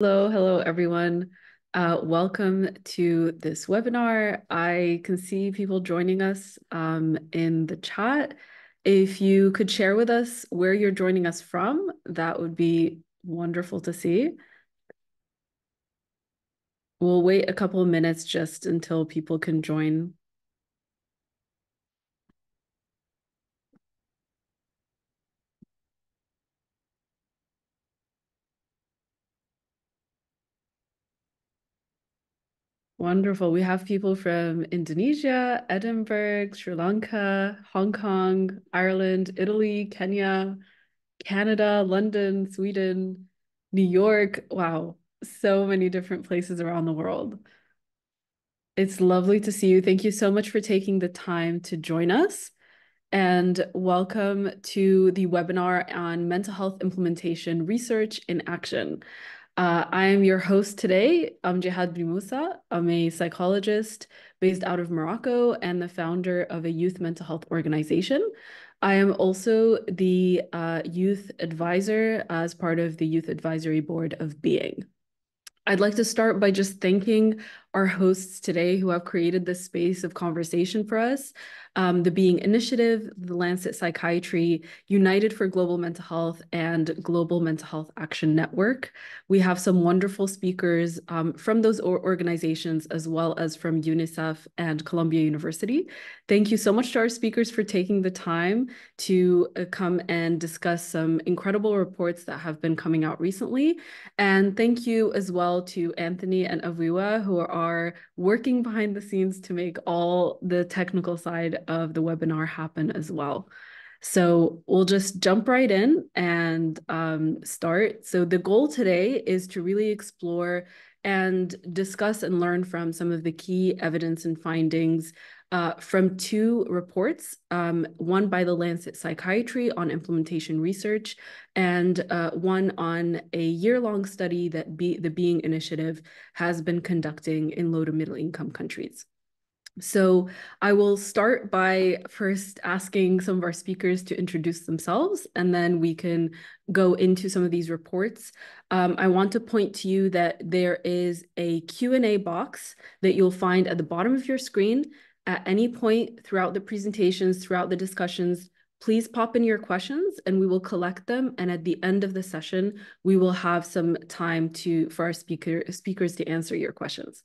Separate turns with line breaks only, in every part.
Hello, hello everyone. Uh, welcome to this webinar. I can see people joining us um, in the chat. If you could share with us where you're joining us from, that would be wonderful to see. We'll wait a couple of minutes just until people can join Wonderful. We have people from Indonesia, Edinburgh, Sri Lanka, Hong Kong, Ireland, Italy, Kenya, Canada, London, Sweden, New York. Wow, so many different places around the world. It's lovely to see you. Thank you so much for taking the time to join us. And welcome to the webinar on mental health implementation research in action. Uh, I am your host today. I'm Jihad Bimoussa. I'm a psychologist based out of Morocco and the founder of a youth mental health organization. I am also the uh, youth advisor as part of the Youth Advisory Board of Being. I'd like to start by just thanking our hosts today who have created this space of conversation for us um, the Being Initiative, the Lancet Psychiatry, United for Global Mental Health, and Global Mental Health Action Network. We have some wonderful speakers um, from those organizations as well as from UNICEF and Columbia University. Thank you so much to our speakers for taking the time to uh, come and discuss some incredible reports that have been coming out recently. And thank you as well to Anthony and Aviwa who are working behind the scenes to make all the technical side of the webinar happen as well. So we'll just jump right in and um, start. So the goal today is to really explore and discuss and learn from some of the key evidence and findings uh, from two reports, um, one by the Lancet Psychiatry on implementation research, and uh, one on a year-long study that Be the Being Initiative has been conducting in low to middle income countries. So I will start by first asking some of our speakers to introduce themselves, and then we can go into some of these reports. Um, I want to point to you that there is a Q&A box that you'll find at the bottom of your screen. At any point throughout the presentations, throughout the discussions, please pop in your questions and we will collect them. And at the end of the session, we will have some time to for our speaker, speakers to answer your questions.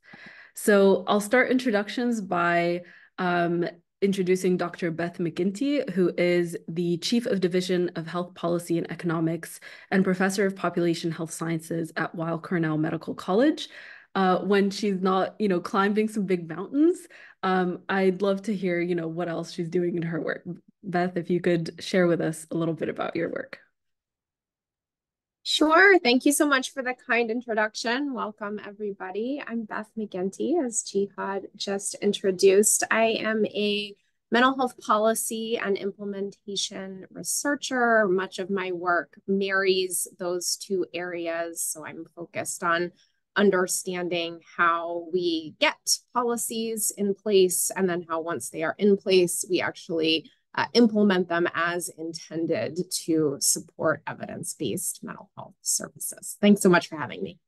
So I'll start introductions by um, introducing Dr. Beth McGinty, who is the Chief of Division of Health Policy and Economics and Professor of Population Health Sciences at Weill Cornell Medical College. Uh, when she's not, you know, climbing some big mountains, um, I'd love to hear, you know, what else she's doing in her work. Beth, if you could share with us a little bit about your work.
Sure. Thank you so much for the kind introduction. Welcome, everybody. I'm Beth McGinty, as Jihad just introduced. I am a mental health policy and implementation researcher. Much of my work marries those two areas. So I'm focused on understanding how we get policies in place and then how once they are in place, we actually uh, implement them as intended to support evidence-based mental health services. Thanks so much for having me.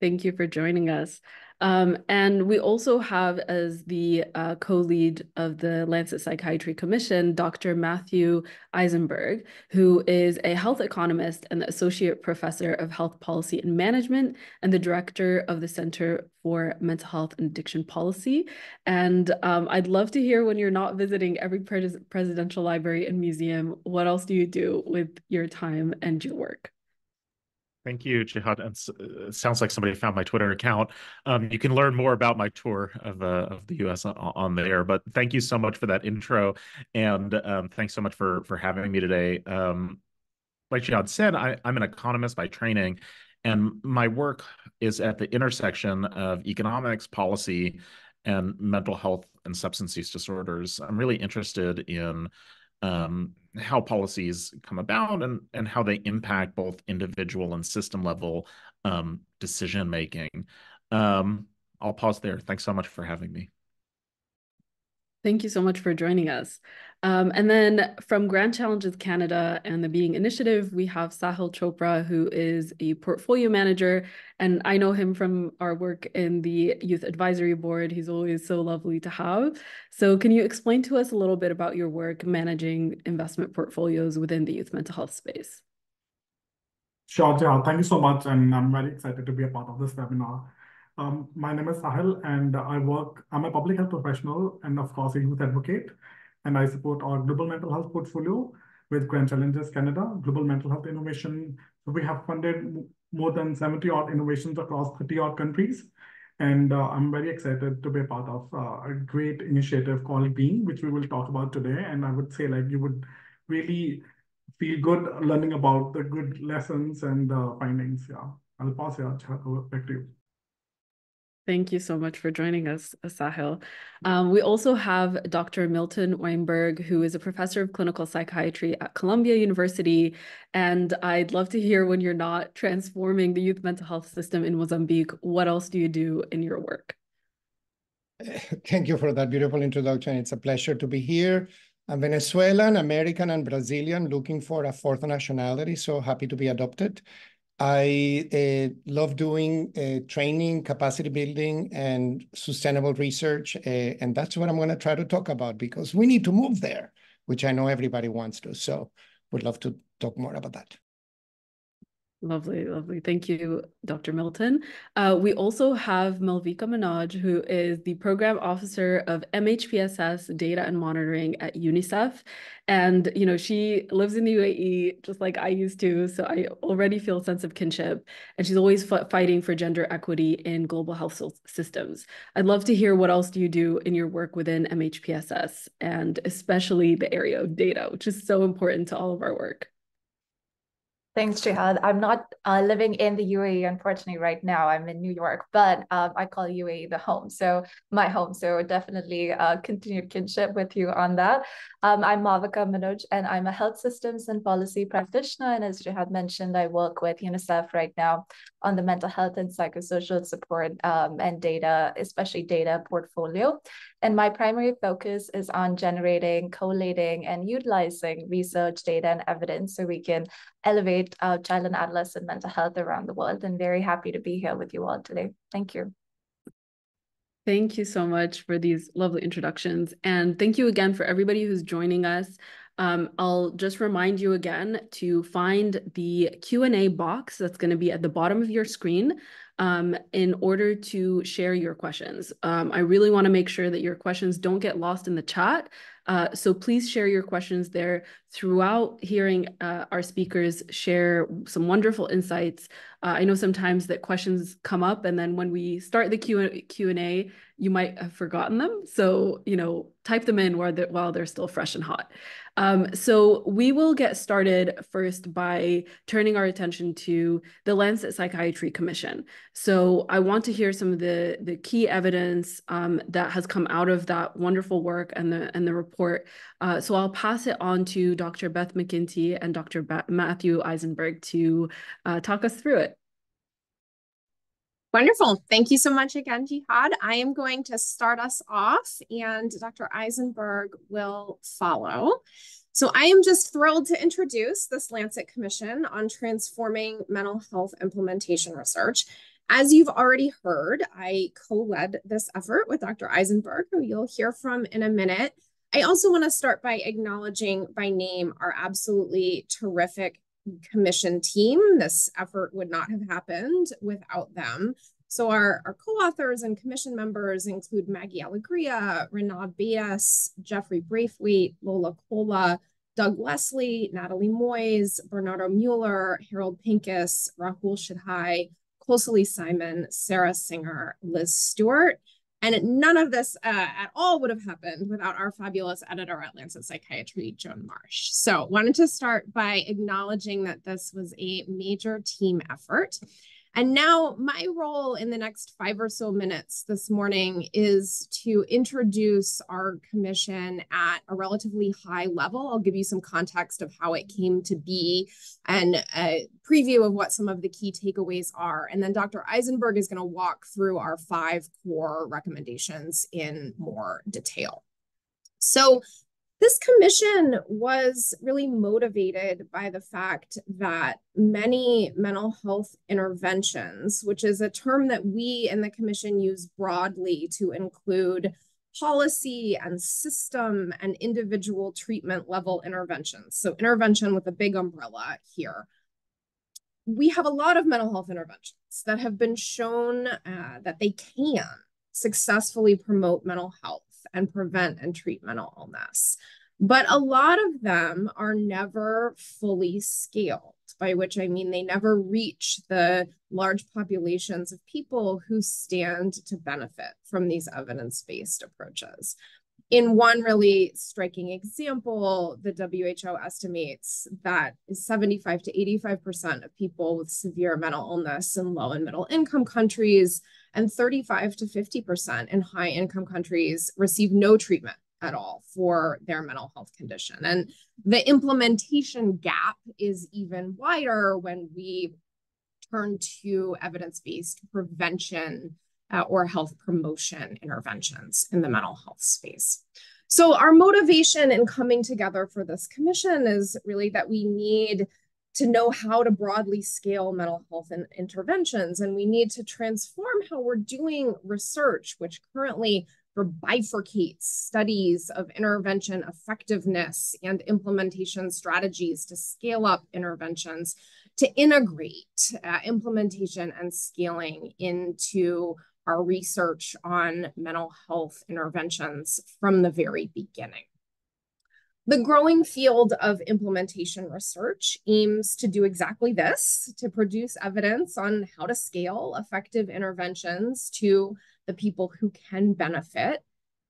Thank you for joining us. Um, and we also have as the uh, co-lead of the Lancet Psychiatry Commission, Dr. Matthew Eisenberg, who is a health economist and the associate professor of health policy and management and the director of the Center for Mental Health and Addiction Policy. And um, I'd love to hear when you're not visiting every pres presidential library and museum, what else do you do with your time and your work?
Thank you, Jihad. And uh, it sounds like somebody found my Twitter account. Um, you can learn more about my tour of, uh, of the U.S. On, on, there. But thank you so much for that intro, and um, thanks so much for for having me today. Um, like Jihad said, I, I'm an economist by training, and my work is at the intersection of economics, policy, and mental health and substance use disorders. I'm really interested in um, how policies come about and, and how they impact both individual and system level um, decision making. Um, I'll pause there. Thanks so much for having me.
Thank you so much for joining us. Um, and then from Grand Challenges Canada and the Being Initiative, we have Sahil Chopra, who is a portfolio manager. And I know him from our work in the Youth Advisory Board. He's always so lovely to have. So, can you explain to us a little bit about your work managing investment portfolios within the youth mental health space?
Sure, yeah. Thank you so much. And I'm very excited to be a part of this webinar. Um, my name is Sahil, and I work, I'm a public health professional and, of course, a youth advocate. And I support our global mental health portfolio with Grand Challenges Canada, Global Mental Health Innovation. We have funded more than 70 odd innovations across 30 odd countries. And uh, I'm very excited to be a part of uh, a great initiative called Being, which we will talk about today. And I would say like you would really feel good learning about the good lessons and uh, findings. Yeah, I'll pause here. Back to you.
Thank you so much for joining us, Sahil. Um, we also have Dr. Milton Wainberg, who is a professor of clinical psychiatry at Columbia University. And I'd love to hear when you're not transforming the youth mental health system in Mozambique, what else do you do in your work?
Thank you for that beautiful introduction. It's a pleasure to be here. I'm Venezuelan, American, and Brazilian, looking for a fourth nationality, so happy to be adopted. I uh, love doing uh, training, capacity building, and sustainable research. Uh, and that's what I'm going to try to talk about because we need to move there, which I know everybody wants to. So would love to talk more about that.
Lovely, lovely. Thank you, Dr. Milton. Uh, we also have Malvika Manoj, who is the program officer of MHPSS data and monitoring at UNICEF. And, you know, she lives in the UAE just like I used to. So I already feel a sense of kinship. And she's always fighting for gender equity in global health systems. I'd love to hear what else do you do in your work within MHPSS and especially the area of data, which is so important to all of our work.
Thanks, Jihad. I'm not uh, living in the UAE, unfortunately, right now. I'm in New York, but um, I call UAE the home, so my home. So definitely uh, continued kinship with you on that. Um, I'm Malvika Manoj, and I'm a health systems and policy practitioner. And as Jihad mentioned, I work with UNICEF right now on the mental health and psychosocial support um, and data, especially data portfolio. And my primary focus is on generating, collating, and utilizing research, data, and evidence so we can elevate uh, child and adolescent mental health around the world. And very happy to be here with you all today. Thank you.
Thank you so much for these lovely introductions. And thank you again for everybody who's joining us. Um, I'll just remind you again to find the Q&A box that's going to be at the bottom of your screen um, in order to share your questions. Um, I really want to make sure that your questions don't get lost in the chat. Uh, so please share your questions there throughout hearing uh, our speakers share some wonderful insights. Uh, I know sometimes that questions come up and then when we start the Q&A, you might have forgotten them. So, you know, type them in while they're, while they're still fresh and hot. Um, so we will get started first by turning our attention to the Lancet Psychiatry Commission. So I want to hear some of the, the key evidence um, that has come out of that wonderful work and the, and the report. Uh, so I'll pass it on to Dr. Beth McGinty and Dr. Matthew Eisenberg to uh, talk us through it.
Wonderful. Thank you so much again, Jihad. I am going to start us off and Dr. Eisenberg will follow. So I am just thrilled to introduce this Lancet Commission on Transforming Mental Health Implementation Research. As you've already heard, I co-led this effort with Dr. Eisenberg, who you'll hear from in a minute. I also want to start by acknowledging by name our absolutely terrific commission team. This effort would not have happened without them. So our, our co-authors and commission members include Maggie Alegria, Rinad Beidas, Jeffrey Braithwaite, Lola Kola, Doug Leslie, Natalie Moise, Bernardo Mueller, Harold Pincus, Rahul Shidhaye, Kosali Simon, Sarah Singer, Liz Stuart. And none of this uh, at all would have happened without our fabulous editor at Lancet Psychiatry, Joan Marsh. So wanted to start by acknowledging that this was a major team effort. And now my role in the next five or so minutes this morning is to introduce our commission at a relatively high level. I'll give you some context of how it came to be and a preview of what some of the key takeaways are. And then Dr. Eisenberg is gonna walk through our five core recommendations in more detail. So this commission was really motivated by the fact that many mental health interventions, which is a term that we in the commission use broadly to include policy and system and individual treatment level interventions. So, intervention with a big umbrella here. We have a lot of mental health interventions that have been shown uh, that they can successfully promote mental health and prevent and treat mental illness. But a lot of them are never fully scaled, by which I mean they never reach the large populations of people who stand to benefit from these evidence based approaches. In one really striking example, the WHO estimates that 75 to 85% of people with severe mental illness in low and middle income countries and 35 to 50% in high income countries receive no treatment at all for their mental health condition. And the implementation gap is even wider when we turn to evidence based prevention uh, or health promotion interventions in the mental health space. So, our motivation in coming together for this commission is really that we need to know how to broadly scale mental health and interventions. And we need to transform how we're doing research, which currently bifurcates studies of intervention effectiveness and implementation strategies to scale up interventions to integrate uh, implementation and scaling into our research on mental health interventions from the very beginning. The growing field of implementation research aims to do exactly this to produce evidence on how to scale effective interventions to the people who can benefit.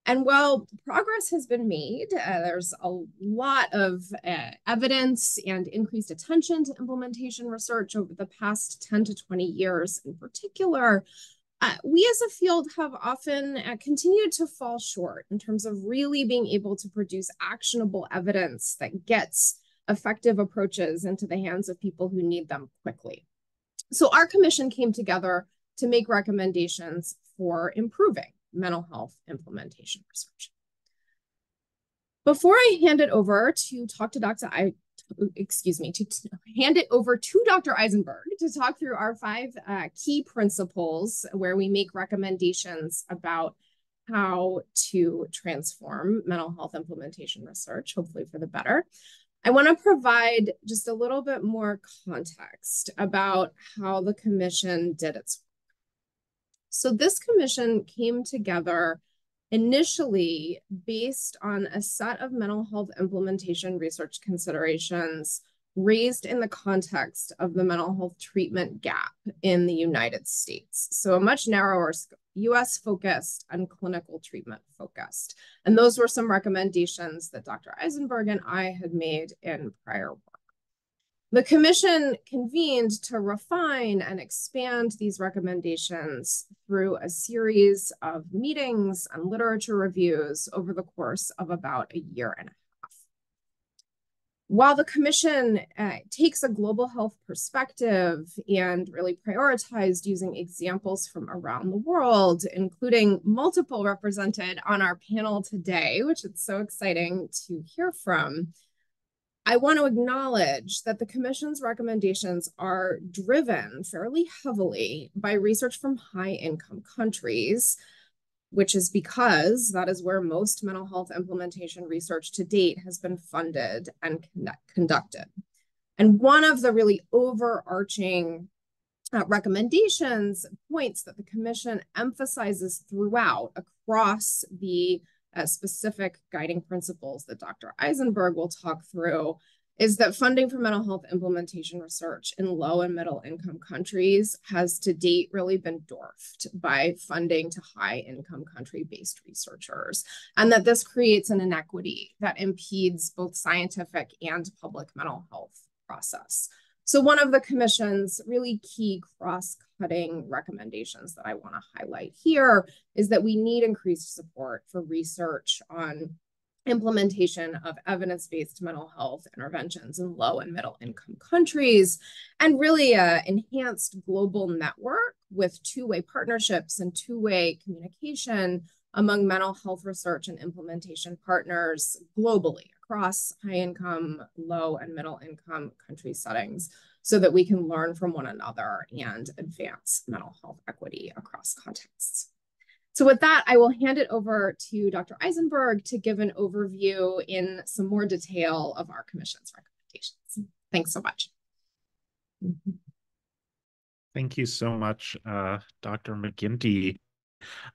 And while progress has been made, uh, there's a lot of uh, evidence and increased attention to implementation research over the past 10 to 20 years in particular. Uh, we as a field have often uh, continued to fall short in terms of really being able to produce actionable evidence that gets effective approaches into the hands of people who need them quickly. So our commission came together to make recommendations for improving mental health implementation research. Before I hand it over to talk to Dr. I, excuse me, to, hand it over to Dr. Eisenberg to talk through our five uh, key principles where we make recommendations about how to transform mental health implementation research, hopefully for the better. I want to provide just a little bit more context about how the commission did its work. so this commission came together initially based on a set of mental health implementation research considerations raised in the context of the mental health treatment gap in the United States. So a much narrower US focused and clinical treatment focused. And those were some recommendations that Dr. Eisenberg and I had made in prior work. The commission convened to refine and expand these recommendations through a series of meetings and literature reviews over the course of about a year and a half. While the commission uh, takes a global health perspective and really prioritized using examples from around the world, including multiple represented on our panel today, which it's so exciting to hear from, I want to acknowledge that the Commission's recommendations are driven fairly heavily by research from high income countries, which is because that is where most mental health implementation research to date has been funded and conducted. And one of the really overarching uh, recommendations points that the Commission emphasizes throughout across the uh, specific guiding principles that Dr. Eisenberg will talk through is that funding for mental health implementation research in low and middle income countries has to date really been dwarfed by funding to high income country based researchers, and that this creates an inequity that impedes both scientific and public mental health process. So one of the commission's really key cross-cutting recommendations that I want to highlight here is that we need increased support for research on implementation of evidence-based mental health interventions in low and middle income countries and really a enhanced global network with two-way partnerships and two-way communication among mental health research and implementation partners globally across high income, low and middle income country settings so that we can learn from one another and advance mental health equity across contexts. So with that, I will hand it over to Dr. Eisenberg to give an overview in some more detail of our commission's recommendations. Thanks so much.
Thank you so much, uh, Dr. McGinty.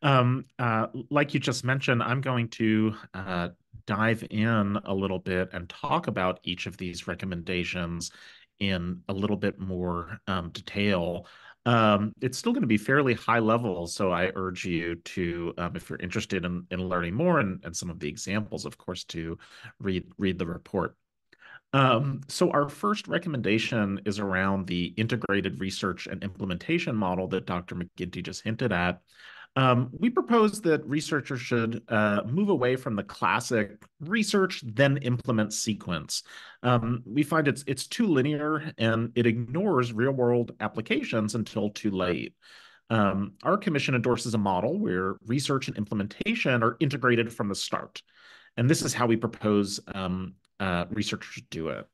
Um, uh, like you just mentioned, I'm going to uh, dive in a little bit and talk about each of these recommendations in a little bit more um, detail. Um, it's still going to be fairly high level, so I urge you to, um, if you're interested in, in learning more and, and some of the examples, of course, to read read the report. Um, so our first recommendation is around the integrated research and implementation model that Dr. McGinty just hinted at. Um, we propose that researchers should uh, move away from the classic research then implement sequence. Um, we find it's it's too linear and it ignores real world applications until too late. Um, our commission endorses a model where research and implementation are integrated from the start, and this is how we propose um, uh, researchers do it.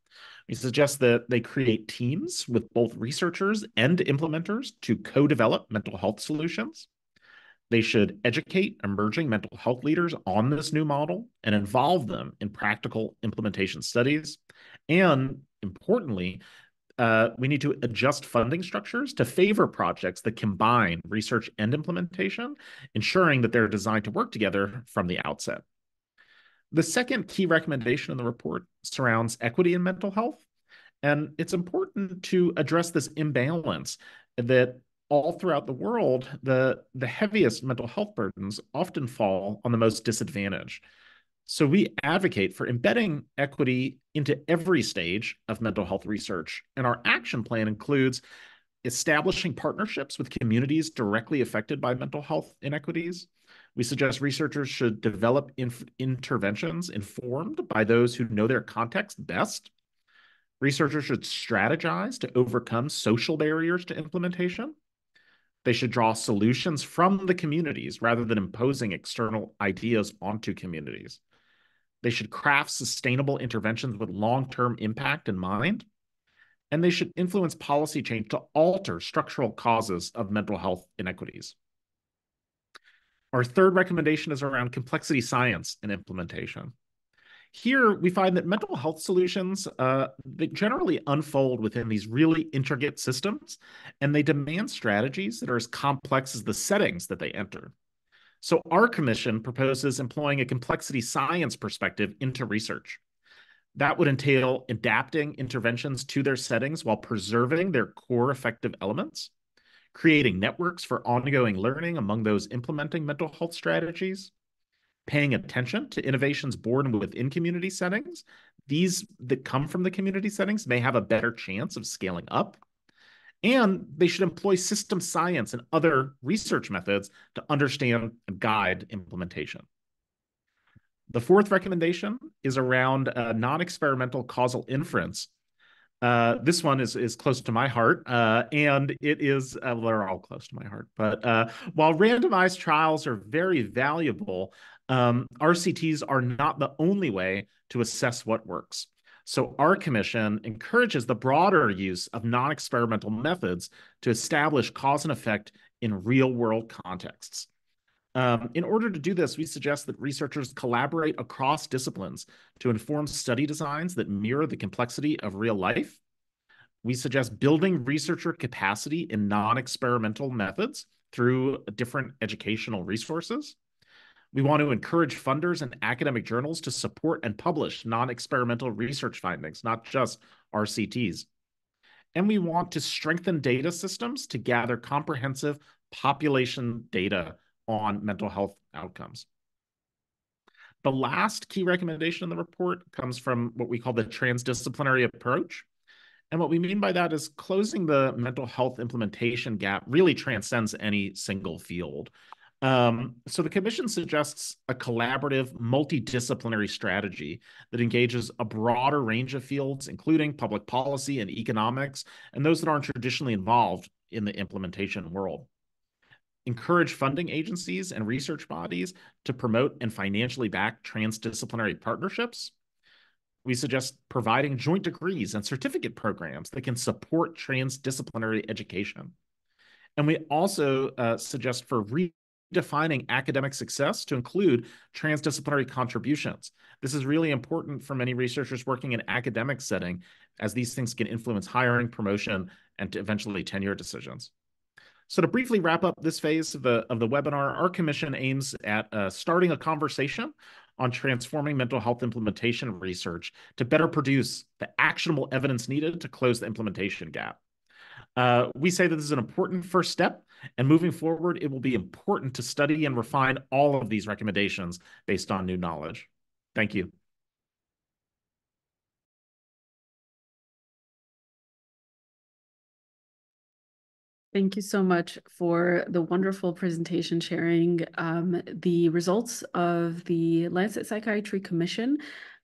We suggest that they create teams with both researchers and implementers to co-develop mental health solutions. They should educate emerging mental health leaders on this new model and involve them in practical implementation studies. And importantly, uh, we need to adjust funding structures to favor projects that combine research and implementation, ensuring that they're designed to work together from the outset. The second key recommendation in the report surrounds equity in mental health. And it's important to address this imbalance that all throughout the world, the, the heaviest mental health burdens often fall on the most disadvantaged. So we advocate for embedding equity into every stage of mental health research. And our action plan includes establishing partnerships with communities directly affected by mental health inequities. We suggest researchers should develop inf- interventions informed by those who know their context best. Researchers should strategize to overcome social barriers to implementation. They should draw solutions from the communities rather than imposing external ideas onto communities. They should craft sustainable interventions with long term impact in mind. And they should influence policy change to alter structural causes of mental health inequities. Our third recommendation is around complexity science and implementation. Here, we find that mental health solutions uh, they generally unfold within these really intricate systems, and they demand strategies that are as complex as the settings that they enter. So, our commission proposes employing a complexity science perspective into research. That would entail adapting interventions to their settings while preserving their core effective elements, creating networks for ongoing learning among those implementing mental health strategies, paying attention to innovations born within community settings, these that come from the community settings may have a better chance of scaling up. And they should employ system science and other research methods to understand and guide implementation. The fourth recommendation is around non-experimental causal inference uh, this one is is close to my heart, uh, and it is uh, well, they're all close to my heart. But uh, while randomized trials are very valuable, um, RCTs are not the only way to assess what works. So our commission encourages the broader use of non-experimental methods to establish cause and effect in real-world contexts. Um, in order to do this, we suggest that researchers collaborate across disciplines to inform study designs that mirror the complexity of real life. We suggest building researcher capacity in non-experimental methods through different educational resources. We want to encourage funders and academic journals to support and publish non-experimental research findings, not just RCTs. And we want to strengthen data systems to gather comprehensive population data on mental health outcomes. The last key recommendation in the report comes from what we call the transdisciplinary approach. And what we mean by that is closing the mental health implementation gap really transcends any single field. Um, so the commission suggests a collaborative, multidisciplinary strategy that engages a broader range of fields, including public policy and economics, and those that aren't traditionally involved in the implementation world. encourage funding agencies and research bodies to promote and financially back transdisciplinary partnerships. We suggest providing joint degrees and certificate programs that can support transdisciplinary education. And we also uh, suggest for redefining academic success to include transdisciplinary contributions. This is really important for many researchers working in academic setting, as these things can influence hiring, promotion, and eventually tenure decisions. So to briefly wrap up this phase of the, of the webinar, our commission aims at uh, starting a conversation on transforming mental health implementation research to better produce the actionable evidence needed to close the implementation gap. Uh, we say that this is an important first step, and moving forward, it will be important to study and refine all of these recommendations based on new knowledge. Thank you.
Thank you so much for the wonderful presentation sharing um, the results of the Lancet Psychiatry Commission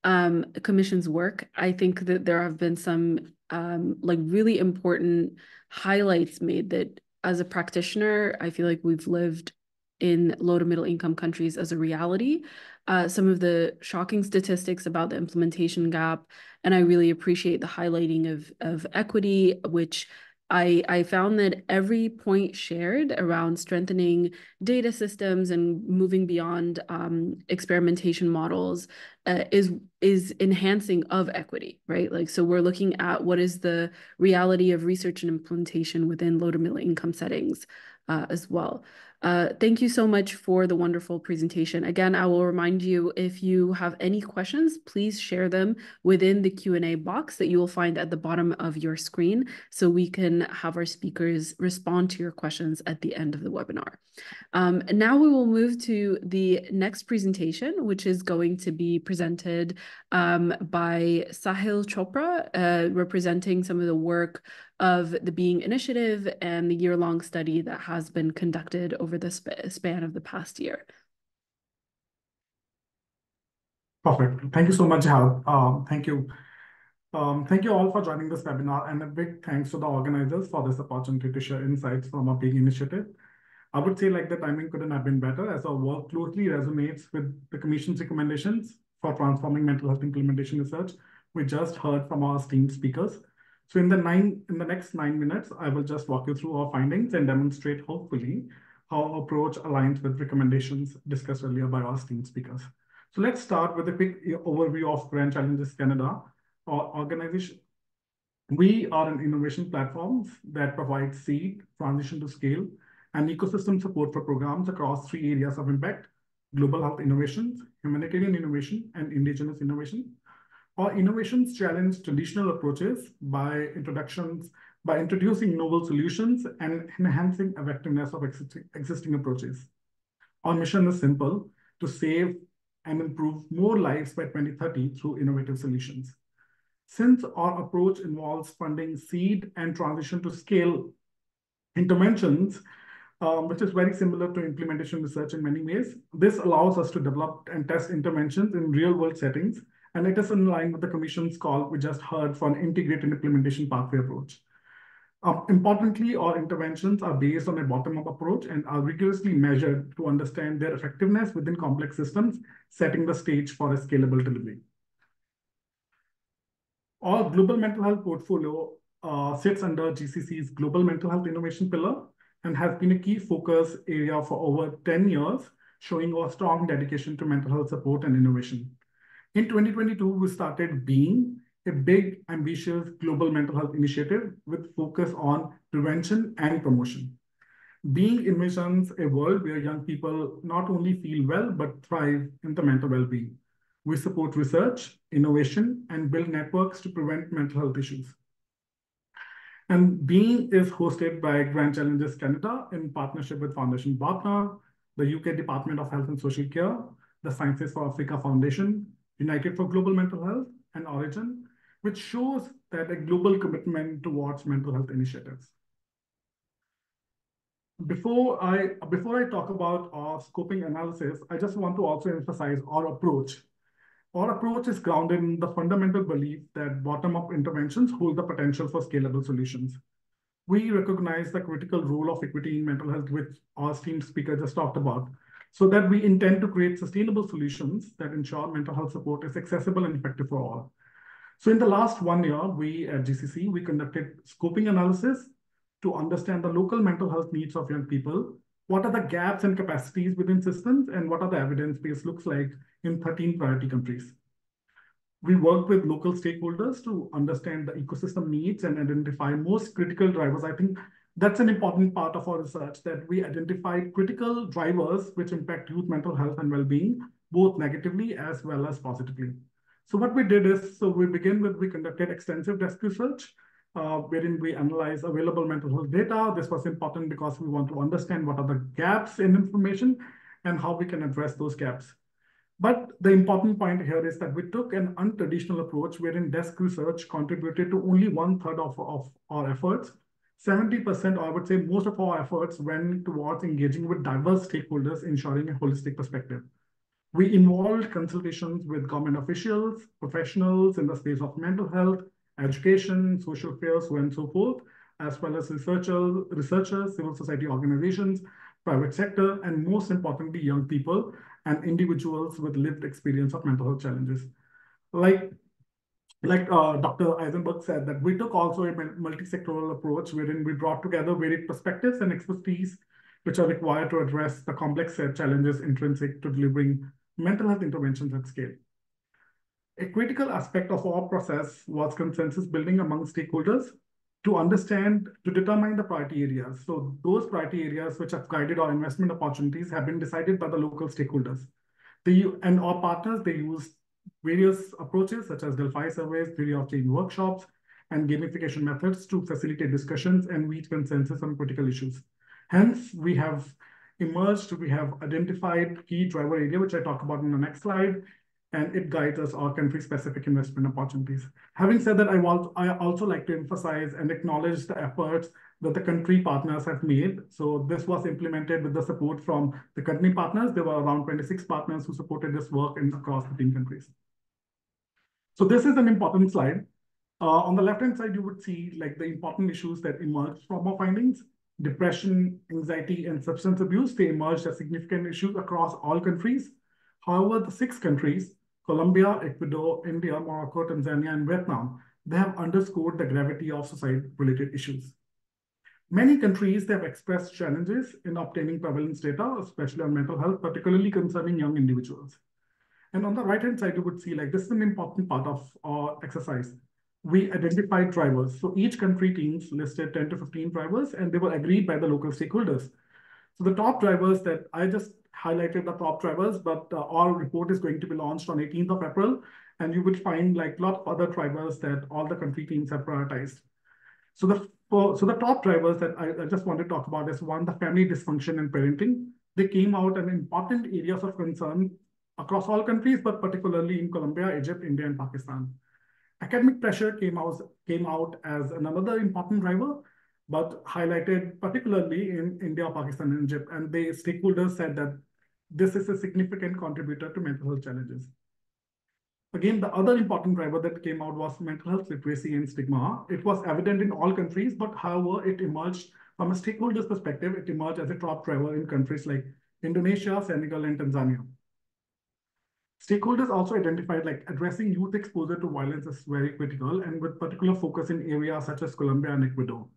um, Commission's work. I think that there have been some um, like really important highlights made that as a practitioner, I feel like we've lived in low to middle income countries as a reality. Uh, some of the shocking statistics about the implementation gap, and I really appreciate the highlighting of, of equity, which I, I found that every point shared around strengthening data systems and moving beyond um, experimentation models uh, is is enhancing of equity, right? Like, so we're looking at what is the reality of research and implementation within low to middle income settings uh, as well. Uh, thank you so much for the wonderful presentation. Again, I will remind you if you have any questions, please share them within the Q&A box that you will find at the bottom of your screen so we can have our speakers respond to your questions at the end of the webinar. Um, now we will move to the next presentation, which is going to be presented um, by Sahil Chopra, uh, representing some of the work of the Being Initiative and the year-long study that has been conducted over the sp span of the past year.
Perfect. Thank you so much, Hal. Um, thank you. Um, thank you all for joining this webinar and a big thanks to the organizers for this opportunity to share insights from our Being Initiative. I would say like the timing couldn't have been better as our work closely resonates with the Commission's recommendations for transforming mental health implementation research. We just heard from our esteemed speakers. So in the nine in the next nine minutes, I will just walk you through our findings and demonstrate, hopefully, how our approach aligns with recommendations discussed earlier by our esteemed speakers. So let's start with a quick overview of Grand Challenges Canada, our organization. We are an innovation platform that provides seed, transition to scale, and ecosystem support for programs across three areas of impact, global health innovations, humanitarian innovation, and indigenous innovation. Our innovations challenge traditional approaches by introductions, by introducing novel solutions and enhancing effectiveness of existing, existing approaches. Our mission is simple, to save and improve more lives by 2030 through innovative solutions. Since our approach involves funding seed and transition to scale interventions, um, which is very similar to implementation research in many ways, this allows us to develop and test interventions in real world settings and it is in line with the Commission's call we just heard for an integrated implementation pathway approach. Uh, importantly, our interventions are based on a bottom-up approach and are rigorously measured to understand their effectiveness within complex systems, setting the stage for a scalable delivery. Our global mental health portfolio uh, sits under GCC's Global Mental Health Innovation Pillar and has been a key focus area for over 10 years, showing our strong dedication to mental health support and innovation. In 2022, we started Being, a big, ambitious global mental health initiative with focus on prevention and promotion. Being envisions a world where young people not only feel well, but thrive in the mental well-being. We support research, innovation, and build networks to prevent mental health issues. And Being is hosted by Grand Challenges Canada in partnership with Foundation Botnar, the UK Department of Health and Social Care, the Sciences for Africa Foundation, United for Global Mental Health, and Orygen, which shows that a global commitment towards mental health initiatives. Before I, before I talk about our scoping analysis, I just want to also emphasize our approach. Our approach is grounded in the fundamental belief that bottom-up interventions hold the potential for scalable solutions. we recognize the critical role of equity in mental health, which our esteemed speaker just talked about, so that we intend to create sustainable solutions that ensure mental health support is accessible and effective for all. So in the last one year, we at GCC, we conducted scoping analysis to understand the local mental health needs of young people, what are the gaps and capacities within systems, and what are the evidence base looks like in 13 priority countries. We work with local stakeholders to understand the ecosystem needs and identify most critical drivers. I think that's an important part of our research that we identified critical drivers which impact youth mental health and well-being, both negatively as well as positively. So what we did is, so we begin with, we conducted extensive desk research, uh, wherein we analyze available mental health data. This was important because we want to understand what are the gaps in information and how we can address those gaps. But the important point here is that we took an untraditional approach wherein desk research contributed to only one third of, of our efforts. 70%, or I would say most of our efforts went towards engaging with diverse stakeholders, ensuring a holistic perspective. We involved consultations with government officials, professionals in the space of mental health, education, social affairs, so on and so forth, as well as researchers, researchers, civil society organizations, private sector, and most importantly, young people and individuals with lived experience of mental health challenges. Like, like uh, Dr. Eisenberg said, that we took also a multi-sectoral approach wherein we brought together varied perspectives and expertise which are required to address the complex set challenges intrinsic to delivering mental health interventions at scale. A critical aspect of our process was consensus building among stakeholders to understand, to determine the priority areas. So those priority areas which have guided our investment opportunities have been decided by the local stakeholders. They, and our partners, they use various approaches such as Delphi surveys, theory of change workshops, and gamification methods to facilitate discussions and reach consensus on critical issues. Hence, we have emerged, we have identified key driver area, which I talk about in the next slide, and it guides us our country-specific investment opportunities. Having said that, I, want, I also like to emphasize and acknowledge the efforts that the country partners have made. So this was implemented with the support from the country partners. There were around 26 partners who supported this work in across 15 countries. So this is an important slide. Uh, on the left-hand side, you would see like the important issues that emerged from our findings. Depression, anxiety, and substance abuse, they emerged as significant issues across all countries. However, the six countries Colombia, Ecuador, India, Morocco, Tanzania, and Vietnam, they have underscored the gravity of suicide-related issues. Many countries have expressed challenges in obtaining prevalence data, especially on mental health, particularly concerning young individuals. And on the right-hand side, you would see like this is an important part of our exercise. We identified drivers. So each country teams listed 10 to 15 drivers, and they were agreed by the local stakeholders. So the top drivers that I just highlighted the top drivers, but uh, our report is going to be launched on 18th of April, and you would find like a lot of other drivers that all the country teams have prioritized. So the for, so the top drivers that I, I just want to talk about is one, the family dysfunction and parenting. They came out as important areas of concern across all countries, but particularly in Colombia, Egypt, India, and Pakistan. Academic pressure came out, came out as another important driver, but highlighted particularly in India, Pakistan, and Egypt. And the stakeholders said that this is a significant contributor to mental health challenges. Again, the other important driver that came out was mental health literacy and stigma. It was evident in all countries, but however, it emerged from a stakeholder's perspective, it emerged as a top driver in countries like Indonesia, Senegal, and Tanzania. Stakeholders also identified like addressing youth exposure to violence is very critical and with particular focus in areas such as Colombia and Ecuador.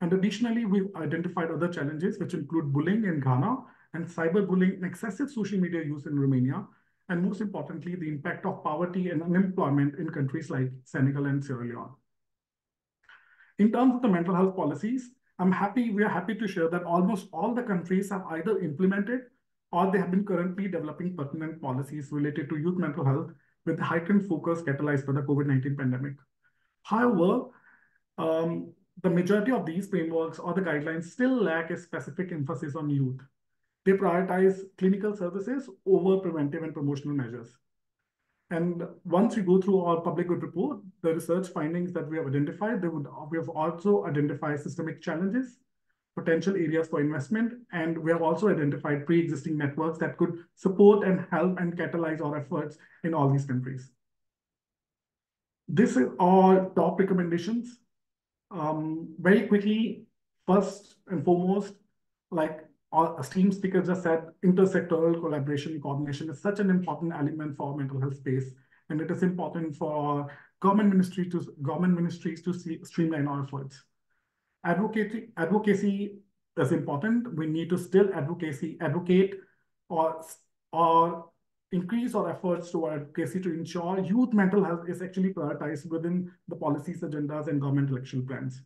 And additionally, we've identified other challenges which include bullying in Ghana and cyberbullying and excessive social media use in Romania, and most importantly, the impact of poverty and unemployment in countries like Senegal and Sierra Leone. In terms of the mental health policies, I'm happy, we are happy to share that almost all the countries have either implemented or they have been currently developing pertinent policies related to youth mental health with heightened focus catalyzed by the COVID-19 pandemic. However, um, the majority of these frameworks or the guidelines still lack a specific emphasis on youth. They prioritize clinical services over preventive and promotional measures. And once we go through our public good report, the research findings that we have identified, they would, we have also identified systemic challenges, potential areas for investment, and we have also identified pre-existing networks that could support and help and catalyze our efforts in all these countries. This is our top recommendations Um, very quickly, first and foremost, like our esteemed speaker just said, intersectoral collaboration and coordination is such an important element for mental health space, and it is important for government ministry to government ministries to see, streamline our efforts. Advocacy, advocacy is important. We need to still advocacy, advocate or, or increase our efforts to advocacy to ensure youth mental health is actually prioritized within the policies, agendas, and government election plans.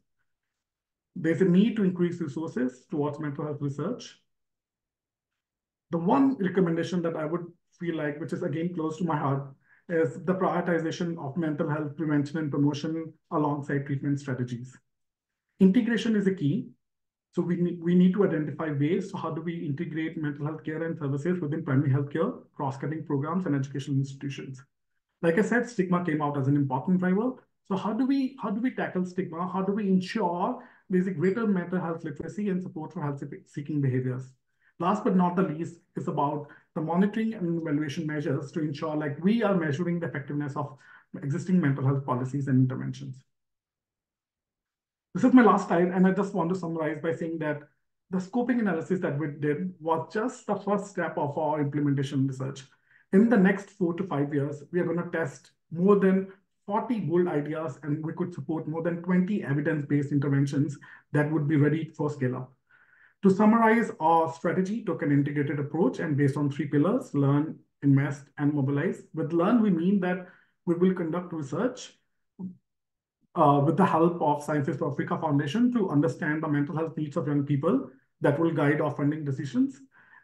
There's a need to increase resources towards mental health research. The one recommendation that I would feel like, which is again close to my heart, is the prioritization of mental health prevention and promotion alongside treatment strategies. Integration is a key. So we need, we need to identify ways. So how do we integrate mental health care and services within primary healthcare, cross-cutting programs and educational institutions? Like I said, stigma came out as an important driver. So how do we how do we tackle stigma? How do we ensure a greater mental health literacy and support for health-seeking behaviors? Last but not the least is about the monitoring and evaluation measures to ensure like we are measuring the effectiveness of existing mental health policies and interventions. This is my last slide, and I just want to summarize by saying that the scoping analysis that we did was just the first step of our implementation research. In the next four to five years, we are going to test more than 40 bold ideas, and we could support more than 20 evidence-based interventions that would be ready for scale up. To summarize, our strategy took an integrated approach and based on three pillars, learn, invest, and mobilize. With learn, we mean that we will conduct research uh, with the help of Sciences for Africa Foundation to understand the mental health needs of young people that will guide our funding decisions.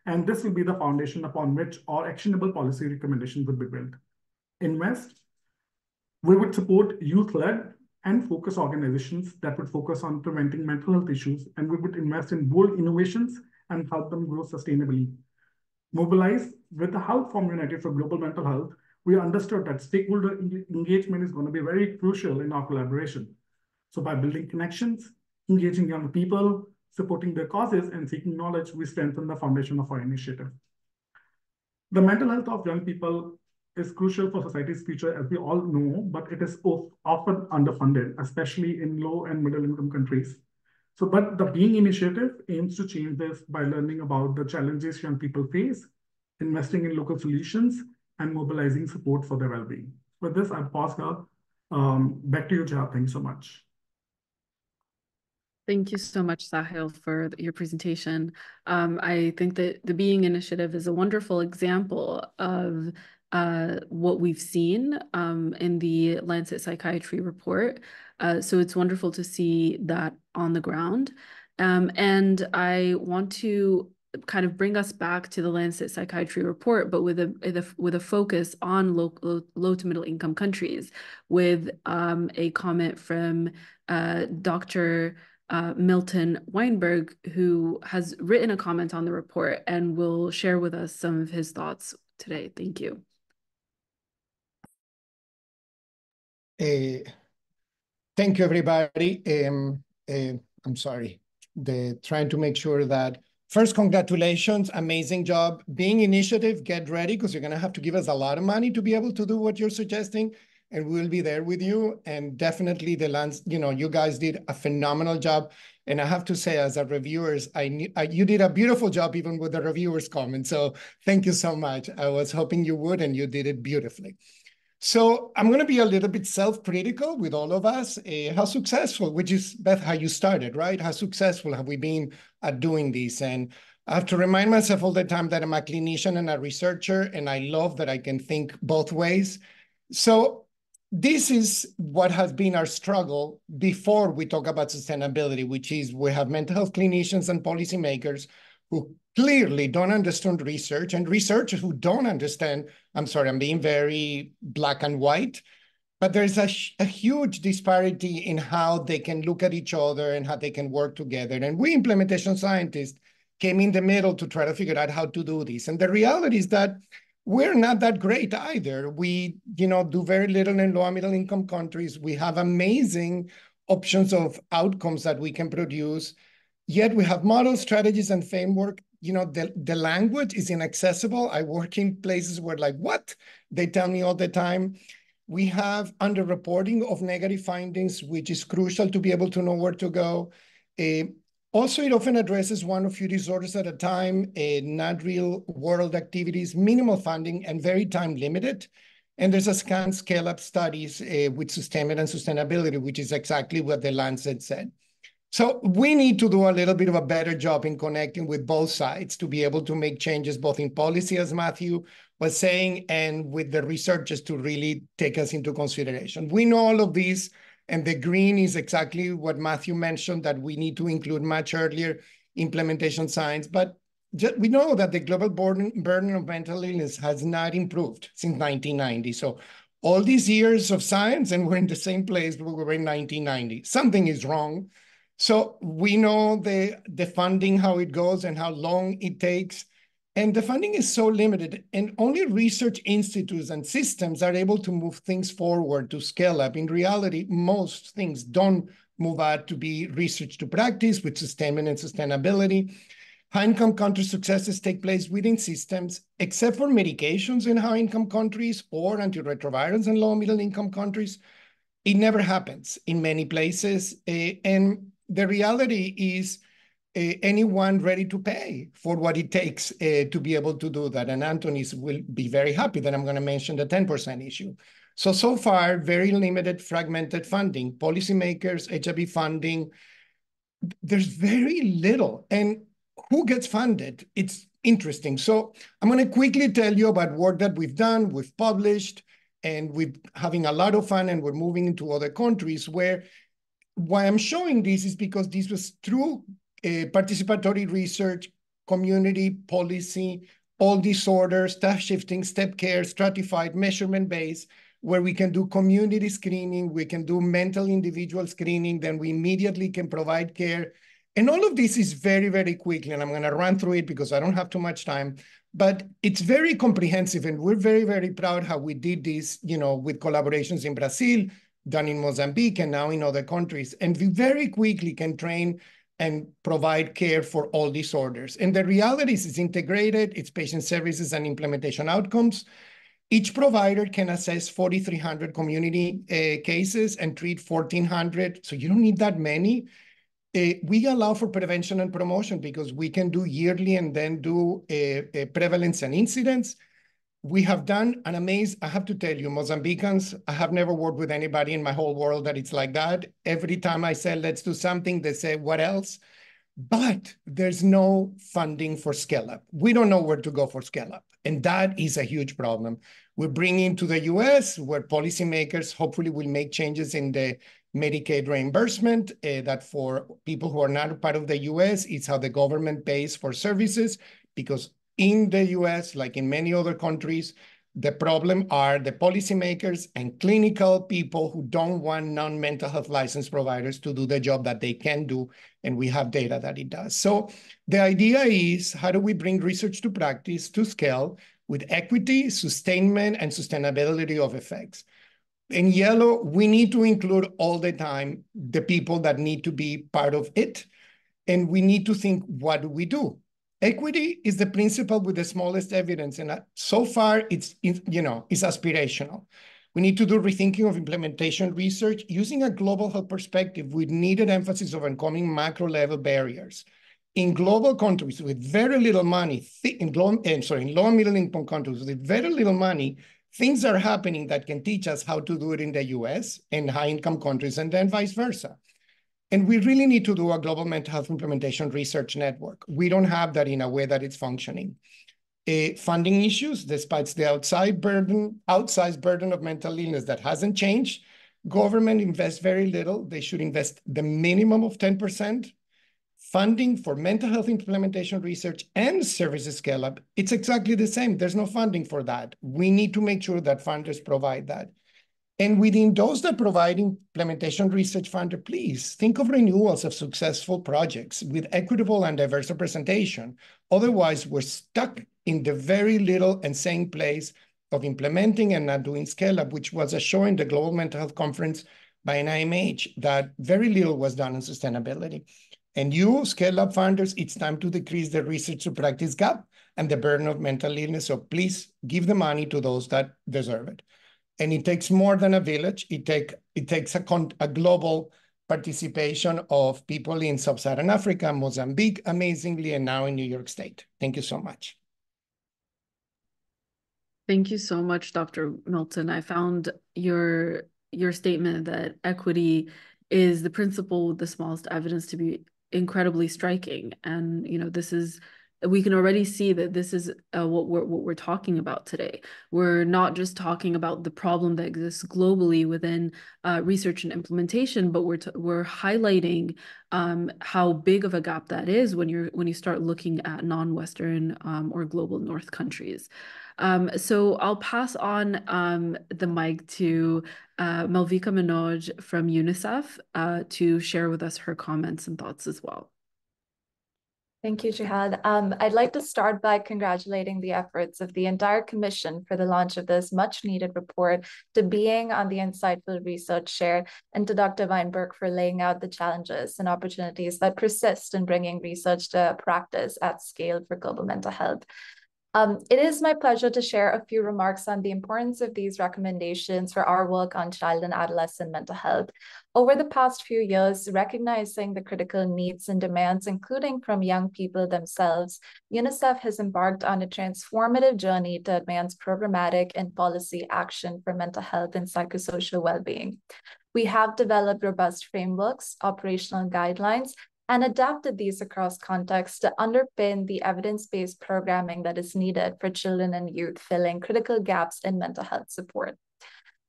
And this will be the foundation upon which our actionable policy recommendations will be built. Invest, we would support youth-led and focus organizations that would focus on preventing mental health issues, and we would invest in bold innovations and help them grow sustainably. Mobilize, with the help from United for Global Mental Health, we understood that stakeholder engagement is going to be very crucial in our collaboration. So by building connections, engaging young people, supporting their causes, and seeking knowledge, we strengthen the foundation of our initiative. The mental health of young people is crucial for society's future, as we all know, but it is often underfunded, especially in low and middle income countries. So, but the Being Initiative aims to change this by learning about the challenges young people face, investing in local solutions, and mobilizing support for their well-being. With this, I pause here. Um, back to you, Jihad. Thanks so much.
Thank you so much, Sahil, for your presentation. Um, I think that the Being Initiative is a wonderful example of uh, what we've seen um, in the Lancet Psychiatry report. Uh, so it's wonderful to see that on the ground. Um, and I want to kind of bring us back to the Lancet Psychiatry report, but with a with a, focus on low, low, low to middle income countries, with um, a comment from uh, Dr. Uh, Milton Wainberg, who has written a comment on the report and will share with us some of his thoughts today. Thank you.
Thank you, everybody. Um, I'm sorry, the trying to make sure that First, congratulations, amazing job. Being initiative, get ready because you're gonna have to give us a lot of money to be able to do what you're suggesting and we'll be there with you. And definitely the lands, you know, you guys did a phenomenal job. And I have to say, as a reviewers, I, I you did a beautiful job even with the reviewers comment. So thank you so much. I was hoping you would, and you did it beautifully. So I'm going to be a little bit self-critical with all of us. Uh, how successful, which is Beth, how you started, right? How successful have we been at doing this? And I have to remind myself all the time that I'm a clinician and a researcher, and I love that I can think both ways. So this is what has been our struggle before we talk about sustainability, which is we have mental health clinicians and policymakers who clearly don't understand research and researchers who don't understand, I'm sorry, I'm being very black and white, but there's a, a, huge disparity in how they can look at each other and how they can work together. And we implementation scientists came in the middle to try to figure out how to do this. And the reality is that we're not that great either. We, you know, do very little in low and middle income countries. We have amazing options of outcomes that we can produce. Yet we have models, strategies, and framework. You know, the, the language is inaccessible. I work in places where like, what? They tell me all the time. We have underreporting of negative findings, which is crucial to be able to know where to go. Uh, also, it often addresses one or few disorders at a time, uh, not real world activities, minimal funding, and very time limited. And there's a scan scale up studies uh, with sustainment and sustainability, which is exactly what the Lancet said. So we need to do a little bit of a better job in connecting with both sides to be able to make changes both in policy, as Matthew was saying, and with the researchers to really take us into consideration. We know all of these, and the green is exactly what Matthew mentioned, that we need to include much earlier implementation science. But we know that the global burden, burden of mental illness has not improved since 1990. So all these years of science, and we're in the same place we were in 1990. Something is wrong so we know the, the funding, how it goes and how long it takes. And the funding is so limited, and only research institutes and systems are able to move things forward to scale up. In reality, most things don't move out to be research to practice with sustainment and sustainability. High-income country successes take place within systems, except for medications in high-income countries or antiretrovirals in low-middle-income countries. It never happens in many places, uh, and the reality is uh, anyone ready to pay for what it takes uh, to be able to do that. And Anthony's will be very happy that I'm going to mention the 10% issue. So, so far, very limited fragmented funding, policymakers, HIV funding. There's very little. And who gets funded? It's interesting. So I'm going to quickly tell you about work that we've done, we've published, and we're having a lot of fun and we're moving into other countries where why I'm showing this is because this was through uh, participatory research, community policy, all disorders, staff shifting, step care, stratified, measurement-based, where we can do community screening, we can do mental individual screening, then we immediately can provide care. And all of this is very, very quickly, and I'm gonna run through it because I don't have too much time, but it's very comprehensive, and we're very, very proud how we did this, you know, with collaborations in Brazil, done in Mozambique and now in other countries. And we very quickly can train and provide care for all disorders. And the reality is it's integrated, it's patient services and implementation outcomes. Each provider can assess 4,300 community uh, cases and treat 1,400. So you don't need that many. Uh, we allow for prevention and promotion because we can do yearly and then do uh, prevalence and incidence we have done an amazing, I have to tell you, Mozambicans, I have never worked with anybody in my whole world that it's like that. Every time I say, let's do something, they say, what else? But there's no funding for scale up. We don't know where to go for scale up. And that is a huge problem. We're bringing to the US where policymakers hopefully will make changes in the Medicaid reimbursement uh, that for people who are not part of the US, it's how the government pays for services because in the US, like in many other countries, the problem are the policymakers and clinical people who don't want non-mental health license providers to do the job that they can do, and we have data that it does. So the idea is, how do we bring research to practice to scale with equity, sustainment, and sustainability of effects? In yellow, we need to include all the time the people that need to be part of it, and we need to think, what do we do? Equity is the principle with the smallest evidence, and uh, so far it's you know it's aspirational. We need to do rethinking of implementation research using a global health perspective with needed emphasis of overcoming macro level barriers. In global countries with very little money, in eh, sorry, in low and middle income countries with very little money, things are happening that can teach us how to do it in the US and high income countries, and then vice versa. And we really need to do a global mental health implementation research network. We don't have that in a way that it's functioning. Uh, funding issues, despite the outside burden, outsized burden of mental illness that hasn't changed, government invests very little. They should invest the minimum of 10%. Funding for mental health implementation research and services scale up, it's exactly the same. There's no funding for that. We need to make sure that funders provide that. And within those that provide implementation research funder, please think of renewals of successful projects with equitable and diverse representation. Otherwise, we're stuck in the very little and same place of implementing and not doing scale up, which was a show in the Global Mental Health Conference by NIMH that very little was done on sustainability. And you, scale up funders, it's time to decrease the research to practice gap and the burden of mental illness. So please give the money to those that deserve it. And it takes more than a village. It, take, it takes a, a global participation of people in Sub-Saharan Africa, Mozambique, amazingly, and now in New York State. Thank you so much.
Thank you so much, Dr. Milton. I found your your statement that equity is the principle with the smallest evidence to be incredibly striking. And, you know, this is we can already see that this is uh, what we're what we're talking about today. We're not just talking about the problem that exists globally within uh, research and implementation, but we're we're highlighting um, how big of a gap that is when you're when you start looking at non-Western um, or global North countries. Um, so I'll pass on um, the mic to uh, Malvika Manoj from UNICEF uh, to share with us her comments and thoughts as well.
Thank you, Jihad. Um, I'd like to start by congratulating the efforts of the entire commission for the launch of this much needed report, to being on the insightful research shared, and to Dr. Wainberg for laying out the challenges and opportunities that persist in bringing research to practice at scale for global mental health. Um, it is my pleasure to share a few remarks on the importance of these recommendations for our work on child and adolescent mental health. Over the past few years, recognizing the critical needs and demands, including from young people themselves, UNICEF has embarked on a transformative journey to advance programmatic and policy action for mental health and psychosocial well-being. We have developed robust frameworks, operational guidelines, and adapted these across contexts to underpin the evidence-based programming that is needed for children and youth filling critical gaps in mental health support.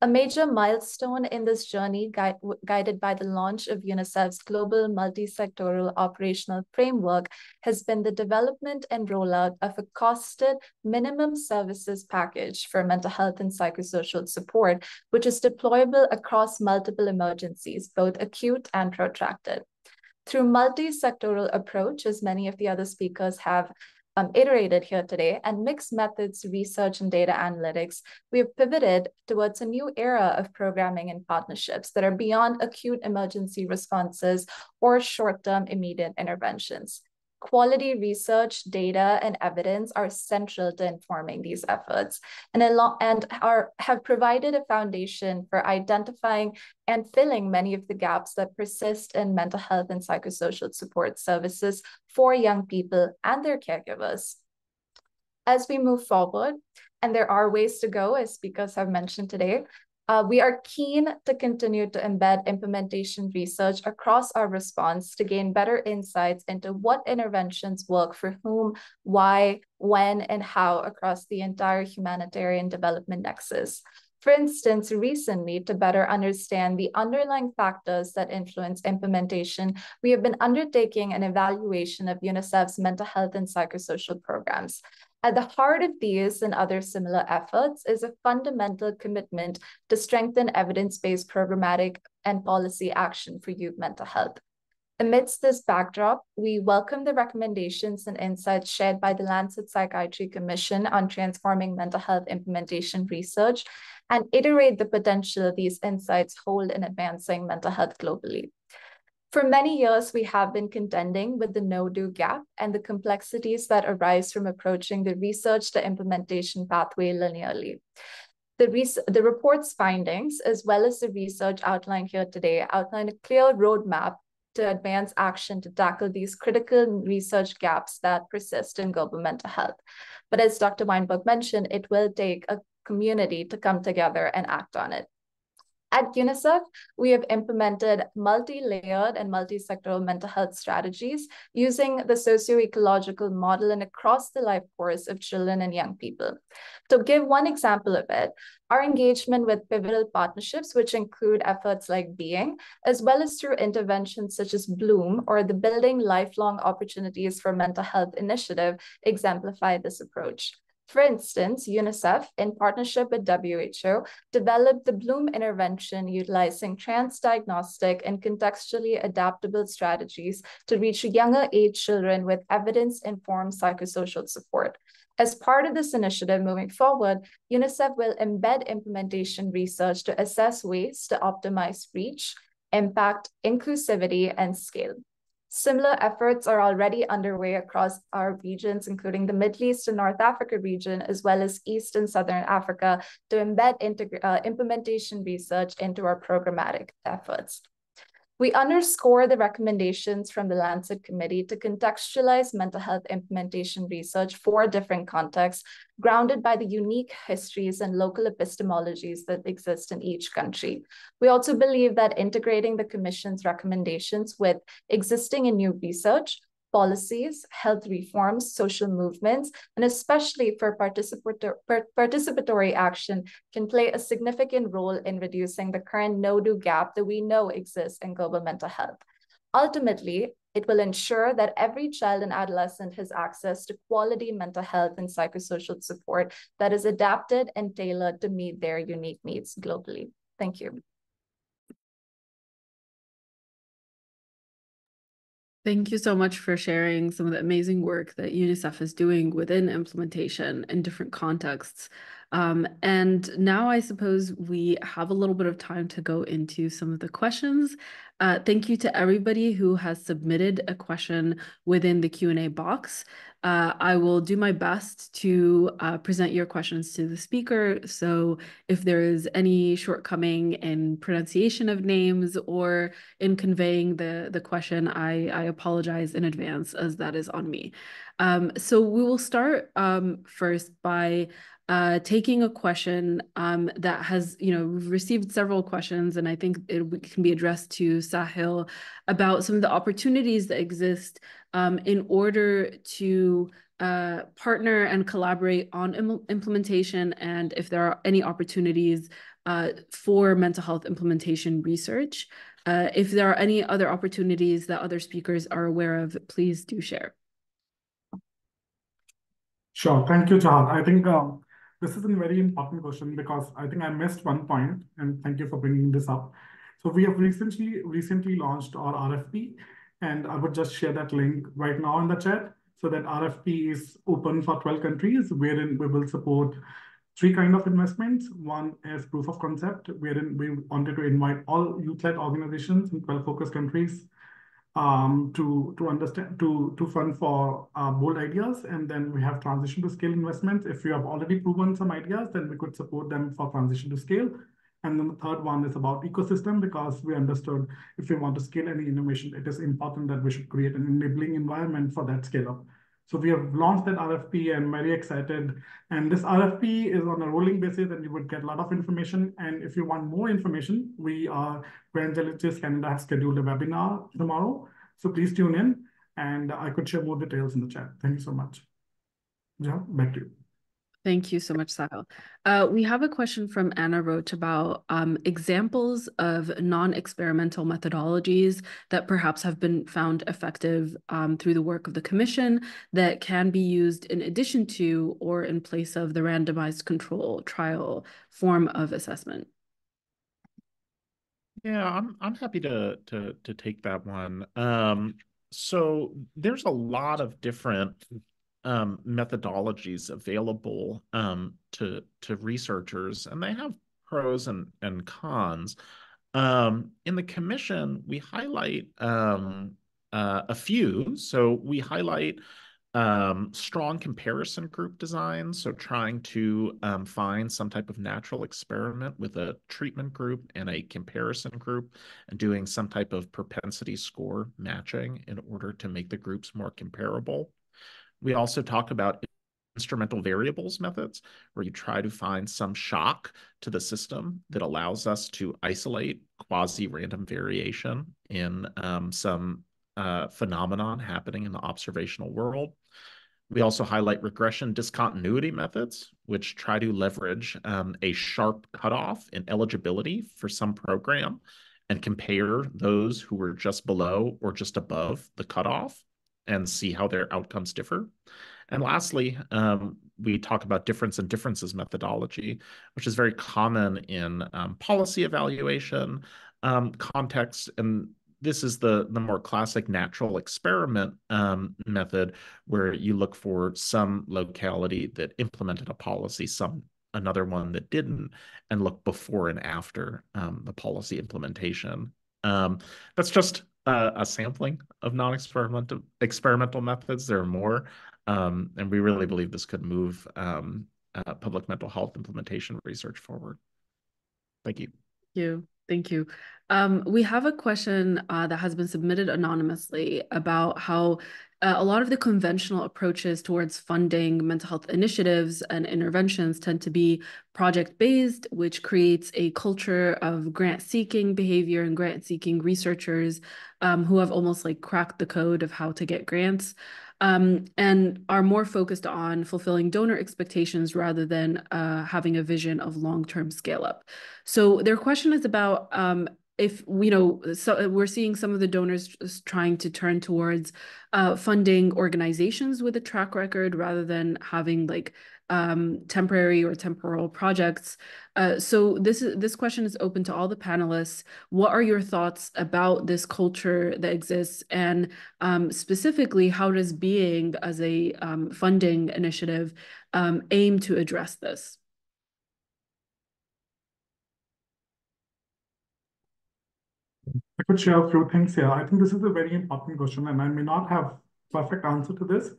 A major milestone in this journey, guide, guided by the launch of UNICEF's global multi-sectoral operational framework, has been the development and rollout of a costed minimum services package for mental health and psychosocial support, which is deployable across multiple emergencies, both acute and protracted. Through multi-sectoral approach, as many of the other speakers have um, iterated here today, and mixed methods research and data analytics, we have pivoted towards a new era of programming and partnerships that are beyond acute emergency responses or short-term immediate interventions. Quality research, data, and evidence are central to informing these efforts and, and are, have provided a foundation for identifying and filling many of the gaps that persist in mental health and psychosocial support services for young people and their caregivers. As we move forward, and there are ways to go, as speakers have mentioned today, uh, we are keen to continue to embed implementation research across our response to gain better insights into what interventions work for whom, why, when, and how across the entire humanitarian development nexus. For instance, recently, to better understand the underlying factors that influence implementation, we have been undertaking an evaluation of UNICEF's mental health and psychosocial programs. At the heart of these and other similar efforts is a fundamental commitment to strengthen evidence-based programmatic and policy action for youth mental health. Amidst this backdrop, we welcome the recommendations and insights shared by the Lancet Psychiatry Commission on transforming mental health implementation research and iterate the potential these insights hold in advancing mental health globally. For many years, we have been contending with the know-do gap and the complexities that arise from approaching the research to implementation pathway linearly. The, the report's findings, as well as the research outlined here today, outline a clear roadmap to advance action to tackle these critical research gaps that persist in global mental health. But as Dr. Wainberg mentioned, it will take a community to come together and act on it. At UNICEF, we have implemented multi-layered and multi-sectoral mental health strategies using the socio-ecological model and across the life course of children and young people. To give one example of it, our engagement with pivotal partnerships, which include efforts like Being, as well as through interventions such as Bloom or the Building Lifelong Opportunities for Mental Health initiative, exemplify this approach. For instance, UNICEF, in partnership with WHO, developed the Bloom intervention utilizing transdiagnostic and contextually adaptable strategies to reach younger age children with evidence-informed psychosocial support. As part of this initiative moving forward, UNICEF will embed implementation research to assess ways to optimize reach, impact, inclusivity, and scale. Similar efforts are already underway across our regions, including the Middle East and North Africa region, as well as East and Southern Africa, to embed uh, implementation research into our programmatic efforts. We underscore the recommendations from the Lancet Committee to contextualize mental health implementation research for different contexts, grounded by the unique histories and local epistemologies that exist in each country. We also believe that integrating the Commission's recommendations with existing and new research policies, health reforms, social movements, and especially for participator participatory action can play a significant role in reducing the current know-do gap that we know exists in global mental health. Ultimately, it will ensure that every child and adolescent has access to quality mental health and psychosocial support that is adapted and tailored to meet their unique needs globally. Thank you.
Thank you so much for sharing some of the amazing work that UNICEF is doing within implementation in different contexts. Um, and now I suppose we have a little bit of time to go into some of the questions. Uh, thank you to everybody who has submitted a question within the Q&A box. Uh, I will do my best to uh, present your questions to the speaker. So if there is any shortcoming in pronunciation of names or in conveying the, the question, I, I apologize in advance as that is on me. Um, so we will start um, first by uh, taking a question um, that has, you know, received several questions, and I think it can be addressed to Sahil about some of the opportunities that exist um, in order to uh, partner and collaborate on Im implementation, and if there are any opportunities uh, for mental health implementation research. Uh, if there are any other opportunities that other speakers are aware of, please do share.
Sure. Thank you, Jihad. I think um, this is a very important question because I think I missed one point, and thank you for bringing this up. So we have recently recently launched our RFP, and I would just share that link right now in the chat. So that RFP is open for 12 countries, wherein we will support three kind of investments. One is proof of concept, wherein we wanted to invite all youth-led organizations in 12 focus countries um, to to understand to to fund for uh, bold ideas, and then we have transition to scale investments. If you have already proven some ideas, then we could support them for transition to scale. And then the third one is about ecosystem because we understood if we want to scale any innovation, it is important that we should create an enabling environment for that scale up. So we have launched that RFP and very excited. And this RFP is on a rolling basis and you would get a lot of information. And if you want more information, we are, Grand Canada have scheduled a webinar tomorrow. So please tune in and I could share more details in the chat. Thank you so much. Yeah, back to you.
Thank you so much, Sahil. Uh, we have a question from Anna Roach about um, examples of non-experimental methodologies that perhaps have been found effective um, through the work of the Commission that can be used in addition to or in place of the randomized control trial form of assessment.
Yeah, I'm I'm happy to to to take that one. Um, so there's a lot of different um, methodologies available um, to to researchers, and they have pros and and cons. Um, in the commission, we highlight um, uh, a few. So we highlight um, strong comparison group design. So trying to um, find some type of natural experiment with a treatment group and a comparison group and doing some type of propensity score matching in order to make the groups more comparable. We also talk about instrumental variables methods, where you try to find some shock to the system that allows us to isolate quasi-random variation in um, some uh, phenomenon happening in the observational world. We also highlight regression discontinuity methods, which try to leverage um, a sharp cutoff in eligibility for some program and compare those who were just below or just above the cutoff and see how their outcomes differ. And lastly, um, we talk about difference and differences methodology, which is very common in um, policy evaluation um, context. And this is the, the more classic natural experiment um, method where you look for some locality that implemented a policy, some another one that didn't, and look before and after um, the policy implementation. Um, that's just a sampling of non-experimental experimental methods. There are more, um, and we really believe this could move um, uh, public mental health implementation research forward. Thank you.
Thank you. Thank you. Um, we have a question uh, that has been submitted anonymously about how uh, a lot of the conventional approaches towards funding mental health initiatives and interventions tend to be project-based, which creates a culture of grant-seeking behavior and grant-seeking researchers um, who have almost like cracked the code of how to get grants um, and are more focused on fulfilling donor expectations rather than uh, having a vision of long-term scale up. So their question is about um, if you know so we're seeing some of the donors trying to turn towards uh, funding organizations with a track record rather than having like um, temporary or temporal projects. Uh, so this is this question is open to all the panelists. What are your thoughts about this culture that exists, and um, specifically, how does Being as a um, funding initiative um, aim to address this?
I could share a few things here. I think this is a very important question, and I may not have perfect answer to this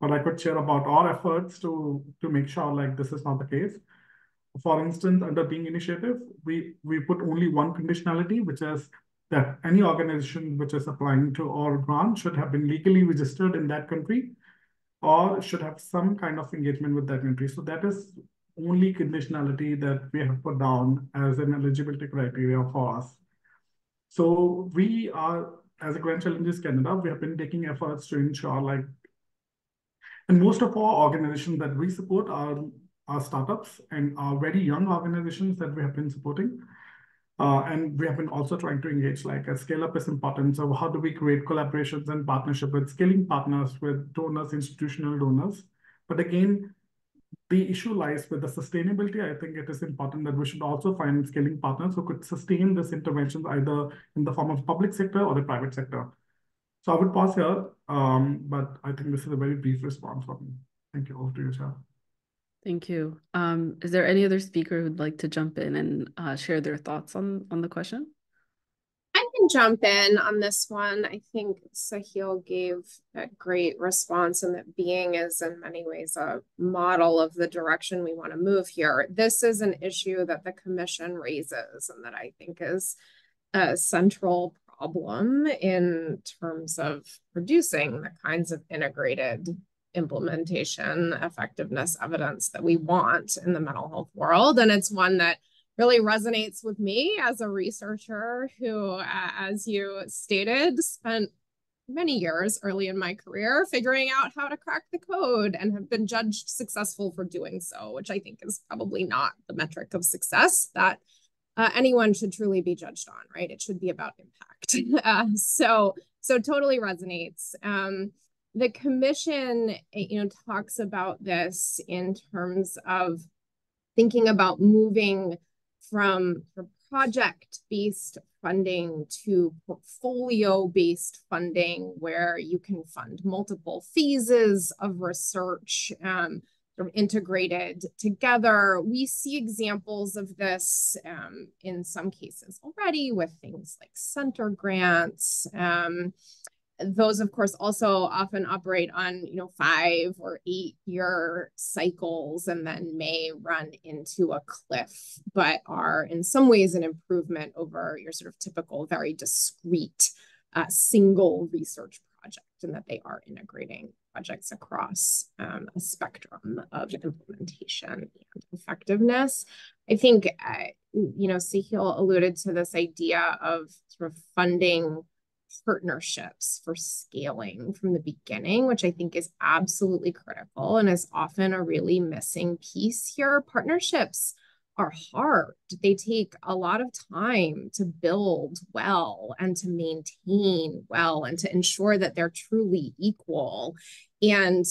but I could share about our efforts to, to make sure like this is not the case. For instance, under Being Initiative, we, we put only one conditionality, which is that any organization which is applying to our grant should have been legally registered in that country or should have some kind of engagement with that country. So that is only conditionality that we have put down as an eligibility criteria for us. So we are, as a Grand Challenges Canada, we have been taking efforts to ensure like and most of our organizations that we support are, are startups and are very young organizations that we have been supporting. Uh, and we have been also trying to engage like a scale up is important. So how do we create collaborations and partnership with scaling partners, with donors, institutional donors? But again, the issue lies with the sustainability. I think it is important that we should also find scaling partners who could sustain this interventions either in the form of public sector or the private sector. So I would pause here, um, but I think this is a very brief response from me. Thank you. Over to you, Sarah.
Thank you. Um, is there any other speaker who'd like to jump in and uh, share their thoughts on, on the question?
Jump in on this one. I think Sahil gave a great response and that being is in many ways a model of the direction we want to move here. This is an issue that the commission raises and that I think is a central problem in terms of producing the kinds of integrated implementation effectiveness evidence that we want in the mental health world. And it's one that really resonates with me as a researcher who, uh, as you stated, spent many years early in my career figuring out how to crack the code and have been judged successful for doing so, which I think is probably not the metric of success that uh, anyone should truly be judged on, right? It should be about impact. Uh, so, so totally resonates. Um, the commission, eh, you know, talks about this in terms of thinking about moving from project-based funding to portfolio-based funding, where you can fund multiple phases of research. Um, sort of integrated together. We see examples of this um, in some cases already with things like center grants. Um, those, of course, also often operate on you know five or eight year cycles and then may run into a cliff, but are in some ways an improvement over your sort of typical, very discrete uh, single research project, and that they are integrating projects across um, a spectrum of implementation and effectiveness. I think, uh, you know, Sahil alluded to this idea of sort of funding partnerships for scaling from the beginning, which I think is absolutely critical and is often a really missing piece here. Partnerships are hard. They take a lot of time to build well and to maintain well and to ensure that they're truly equal. And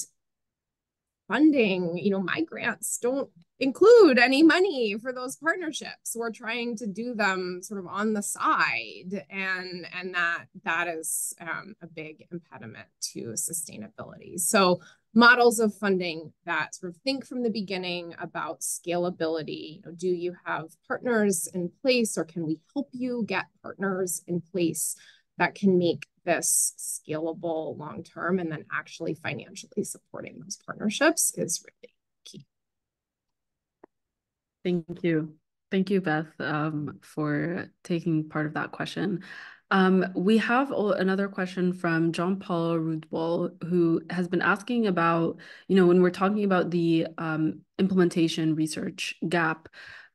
funding, you know, my grants don't include any money for those partnerships. We're trying to do them sort of on the side, and and that that is um, a big impediment to sustainability. So models of funding that sort of think from the beginning about scalability. You know, do you have partners in place, or can we help you get partners in place? That can make this scalable long term and then actually financially supporting those partnerships is really key.
Thank you. Thank you, Beth, um, for taking part of that question. Um, we have another question from John Paul Rudwall, who has been asking about, you know, when we're talking about the um, implementation research gap,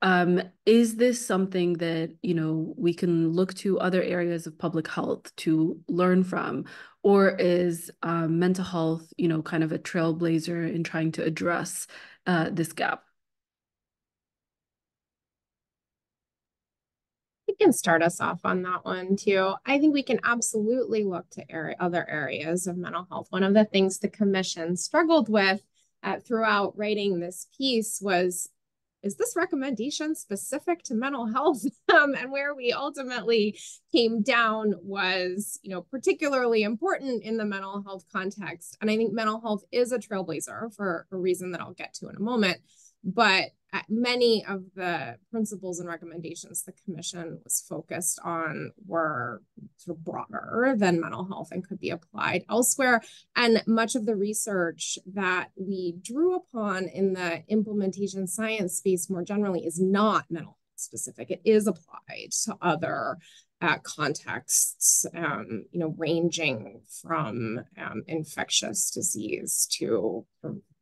um, is this something that, you know, we can look to other areas of public health to learn from? Or is um, mental health, you know, kind of a trailblazer in trying to address uh, this gap?
I can start us off on that one too. I think we can absolutely look to area, other areas of mental health. One of the things the commission struggled with uh, throughout writing this piece was is this recommendation specific to mental health? Um, and where we ultimately came down was, you know, particularly important in the mental health context. And I think mental health is a trailblazer for a reason that I'll get to in a moment. But many of the principles and recommendations the commission was focused on were sort of broader than mental health and could be applied elsewhere. And much of the research that we drew upon in the implementation science space more generally is not mental health specific. It is applied to other uh, contexts, um, you know, ranging from um, infectious disease to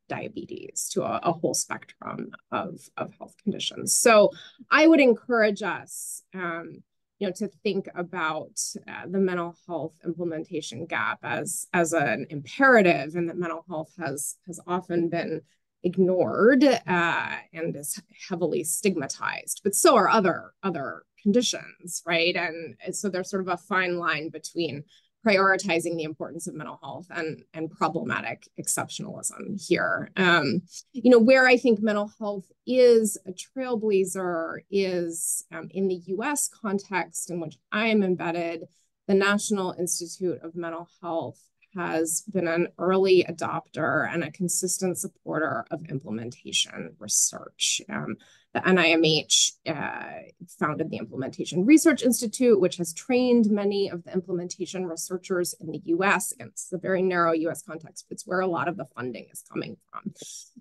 diabetes to a, a, whole spectrum of, of health conditions. So I would encourage us, um, you know, to think about uh, the mental health implementation gap as as an imperative, and that mental health has has often been ignored uh, and is heavily stigmatized. But so are other other conditions, right? And so there's sort of a fine line between prioritizing the importance of mental health and, and problematic exceptionalism here. Um, you know, where I think mental health is a trailblazer is um, in the US context in which I am embedded, the National Institute of Mental Health has been an early adopter and a consistent supporter of implementation research. Um, the NIMH uh, founded the Implementation Research Institute, which has trained many of the implementation researchers in the US. And it's a very narrow US context, but it's where a lot of the funding is coming from.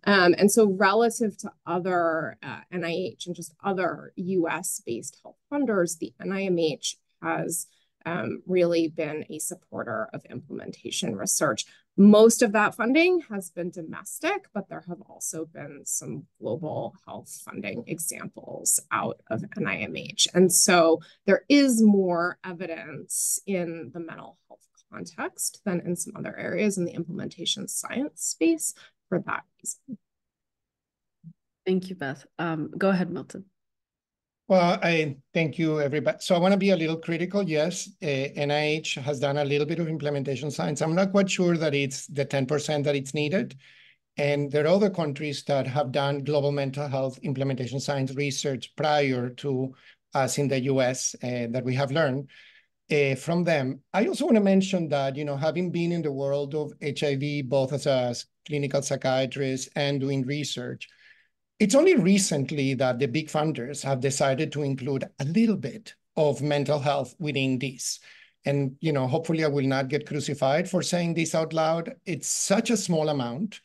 Um, and so relative to other uh, NIH and just other US-based health funders, the NIMH has um, really been a supporter of implementation research. Most of that funding has been domestic, but there have also been some global health funding examples out of NIMH. And so there is more evidence in the mental health context than in some other areas in the implementation science space for that reason.
Thank you, Beth. Um, go ahead, Milton.
Well, I thank you, everybody. So I want to be a little critical. Yes, uh, NIH has done a little bit of implementation science. I'm not quite sure that it's the 10% that it's needed. And there are other countries that have done global mental health implementation science research prior to us in the US uh, that we have learned uh, from them. I also want to mention that, you know, having been in the world of HIV, both as a clinical psychiatrist and doing research, it's only recently that the big funders have decided to include a little bit of mental health within this. And, you know, hopefully I will not get crucified for saying this out loud. It's such a small amount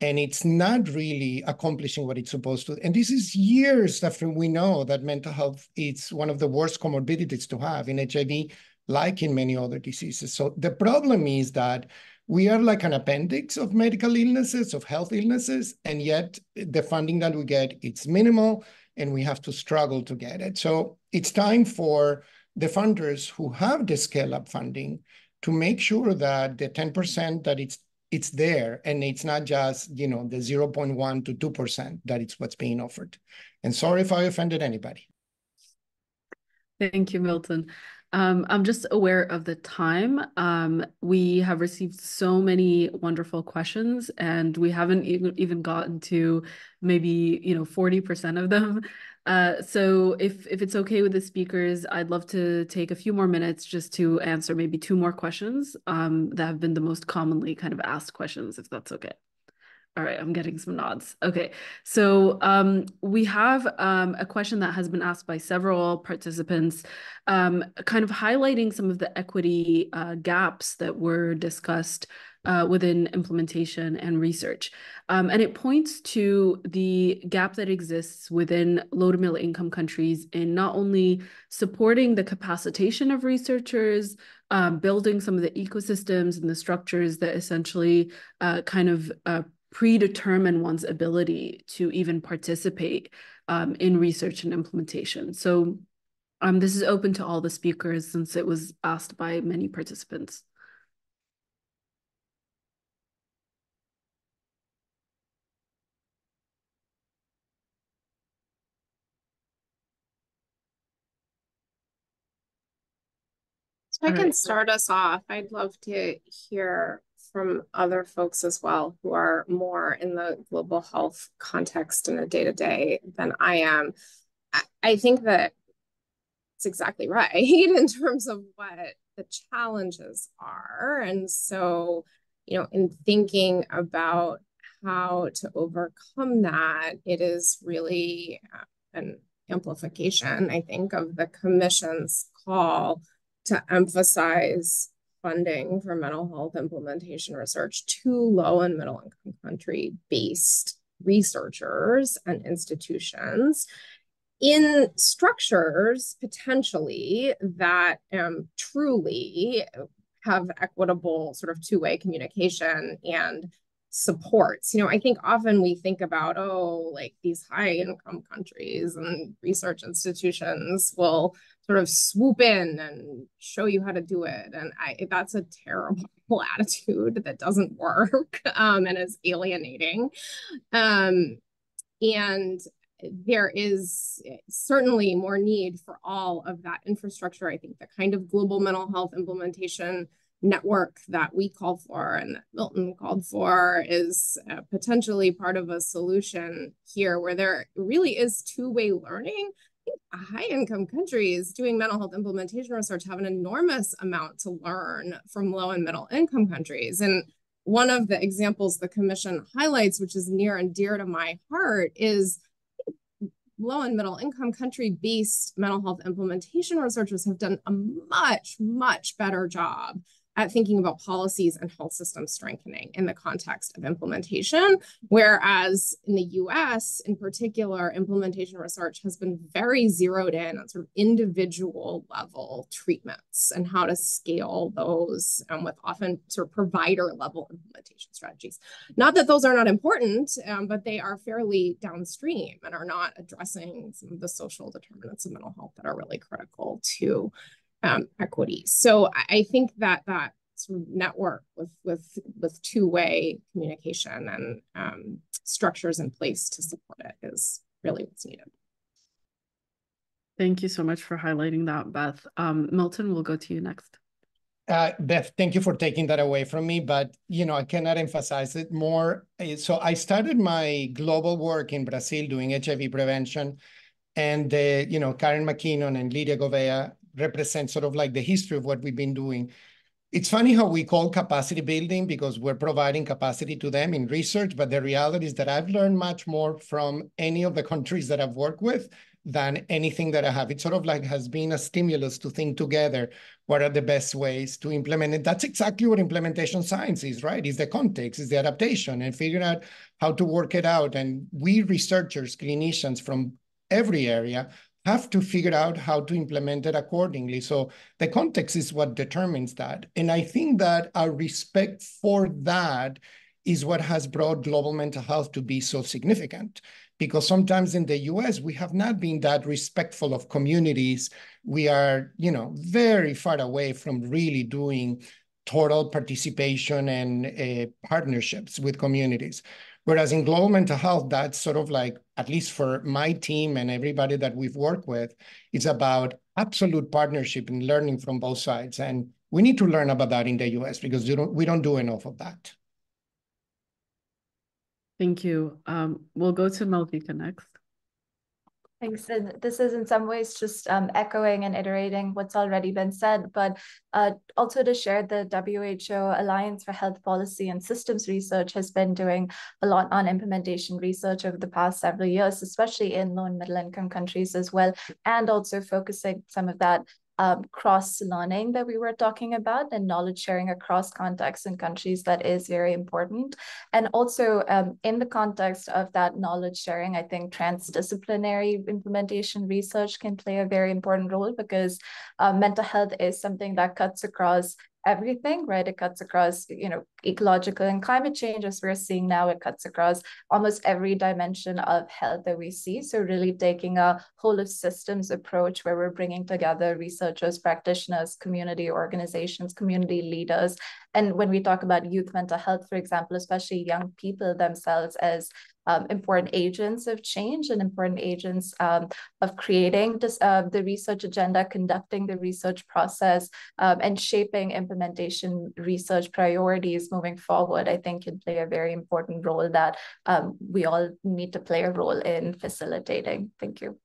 and it's not really accomplishing what it's supposed to. And this is years after we know that mental health is one of the worst comorbidities to have in HIV, like in many other diseases. So the problem is that we are like an appendix of medical illnesses, of health illnesses, and yet the funding that we get, it's minimal, and we have to struggle to get it. So it's time for the funders who have the scale-up funding to make sure that the 10% that it's it's there and it's not just you know the 0.1 to 2% that it's what's being offered. And sorry if I offended anybody.
Thank you, Milton. Um, I'm just aware of the time. Um, we have received so many wonderful questions and we haven't even, even gotten to maybe, you know, 40% of them. Uh, so if, if it's okay with the speakers, I'd love to take a few more minutes just to answer maybe two more questions um, that have been the most commonly kind of asked questions, if that's okay. All right, I'm getting some nods. Okay, so um, we have um, a question that has been asked by several participants, um, kind of highlighting some of the equity uh, gaps that were discussed uh, within implementation and research. Um, and it points to the gap that exists within low to middle income countries in not only supporting the capacitation of researchers, um, building some of the ecosystems and the structures that essentially uh, kind of uh, predetermine one's ability to even participate um, in research and implementation. So um, this is open to all the speakers since it was asked by many participants.
So I can start us off. I'd love to hear from other folks as well who are more in the global health context in a day to day than I am. I think that it's exactly right in terms of what the challenges are. And so, you know, in thinking about how to overcome that, it is really uh, an amplification, I think, of the Commission's call to emphasize funding for mental health implementation research to low and middle income country based researchers and institutions in structures potentially that um, truly have equitable sort of two-way communication and supports. You know, I think often we think about, oh, like these high income countries and research institutions will sort of swoop in and show you how to do it. And I that's a terrible attitude that doesn't work um, and is alienating. Um, and there is certainly more need for all of that infrastructure. I think the kind of global mental health implementation network that we called for and that Milton called for is uh, potentially part of a solution here where there really is two-way learning. High income countries doing mental health implementation research have an enormous amount to learn from low and middle income countries. And one of the examples the commission highlights, which is near and dear to my heart, is low and middle income country based mental health implementation researchers have done a much, much better job at thinking about policies and health system strengthening in the context of implementation. Whereas in the US, in particular, implementation research has been very zeroed in on sort of individual level treatments and how to scale those um, with often sort of provider level implementation strategies. Not that those are not important, um, but they are fairly downstream and are not addressing some of the social determinants of mental health that are really critical to um, equity. So I think that that sort of network with with with two way communication and um, structures in place to support it is really what's needed.
Thank you so much for highlighting that, Beth. Um, Milton, we'll go to you next.
Uh, Beth, thank you for taking that away from me, but you know I cannot emphasize it more. Uh, so I started my global work in Brazil doing HIV prevention, and uh, you know Karen McKinnon and Lydia Gouveia represent sort of like the history of what we've been doing. It's funny how we call capacity building because we're providing capacity to them in research, but the reality is that I've learned much more from any of the countries that I've worked with than anything that I have. It sort of like has been a stimulus to think together what are the best ways to implement it. That's exactly what implementation science is, right? Is the context, is the adaptation, and figuring out how to work it out. And we researchers, clinicians from every area have to figure out how to implement it accordingly. So the context is what determines that. And I think that our respect for that is what has brought global mental health to be so significant. Because sometimes in the US, we have not been that respectful of communities. We are, you know, very far away from really doing total participation and uh, partnerships with communities. Whereas in global mental health, that's sort of like, at least for my team and everybody that we've worked with, it's about absolute partnership and learning from both sides. And we need to learn about that in the US because we don't, we don't do enough of that.
Thank you. Um, we'll go to Malvika next.
Thanks. And this is in some ways just um, echoing and iterating what's already been said, but uh, also to share the WHO Alliance for Health Policy and Systems Research has been doing a lot on implementation research over the past several years, especially in low and middle income countries as well, and also focusing some of that um, cross learning that we were talking about and knowledge sharing across contexts and countries that is very important. And also um, in the context of that knowledge sharing, I think transdisciplinary implementation research can play a very important role because uh, mental health is something that cuts across everything, right? It cuts across, you know, ecological and climate change, as we're seeing now, it cuts across almost every dimension of health that we see. So really taking a whole of systems approach where we're bringing together researchers, practitioners, community organizations, community leaders. And when we talk about youth mental health, for example, especially young people themselves as um, important agents of change and important agents um, of creating this, uh, the research agenda, conducting the research process, um, and shaping implementation research priorities moving forward, I think can play a very important role that um, we all need to play a role in facilitating. Thank you.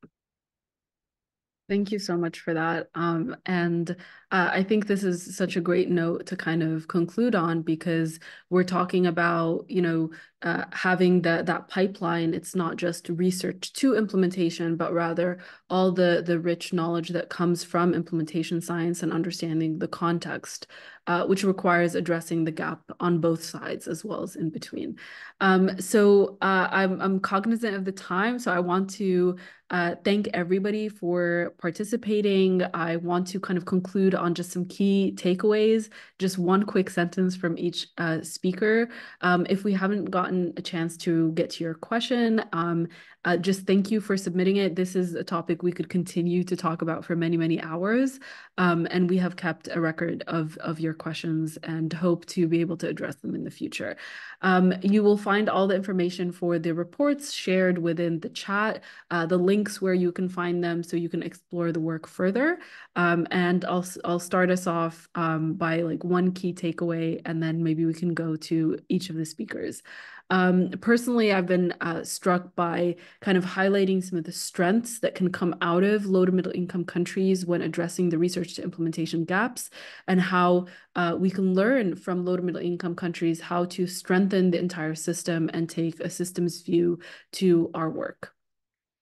Thank you so much for that. Um, and uh, I think this is such a great note to kind of conclude on because we're talking about, you know, uh, having that that pipeline. It's not just research to implementation, but rather all the the rich knowledge that comes from implementation science and understanding the context, uh, which requires addressing the gap on both sides as well as in between. Um, so uh, I'm I'm cognizant of the time, so I want to uh, thank everybody for participating. I want to kind of conclude on just some key takeaways, just one quick sentence from each uh, speaker. Um, if we haven't gotten a chance to get to your question, um, uh, just thank you for submitting it. This is a topic we could continue to talk about for many, many hours. Um, and we have kept a record of, of your questions and hope to be able to address them in the future. Um, you will find all the information for the reports shared within the chat, uh, the links where you can find them so you can explore the work further. Um, and I'll, I'll start us off um, by like one key takeaway, and then maybe we can go to each of the speakers. Um, personally, I've been uh, struck by kind of highlighting some of the strengths that can come out of low to middle income countries when addressing the research to implementation gaps and how uh, we can learn from low to middle income countries how to strengthen the entire system and take a systems view to our work.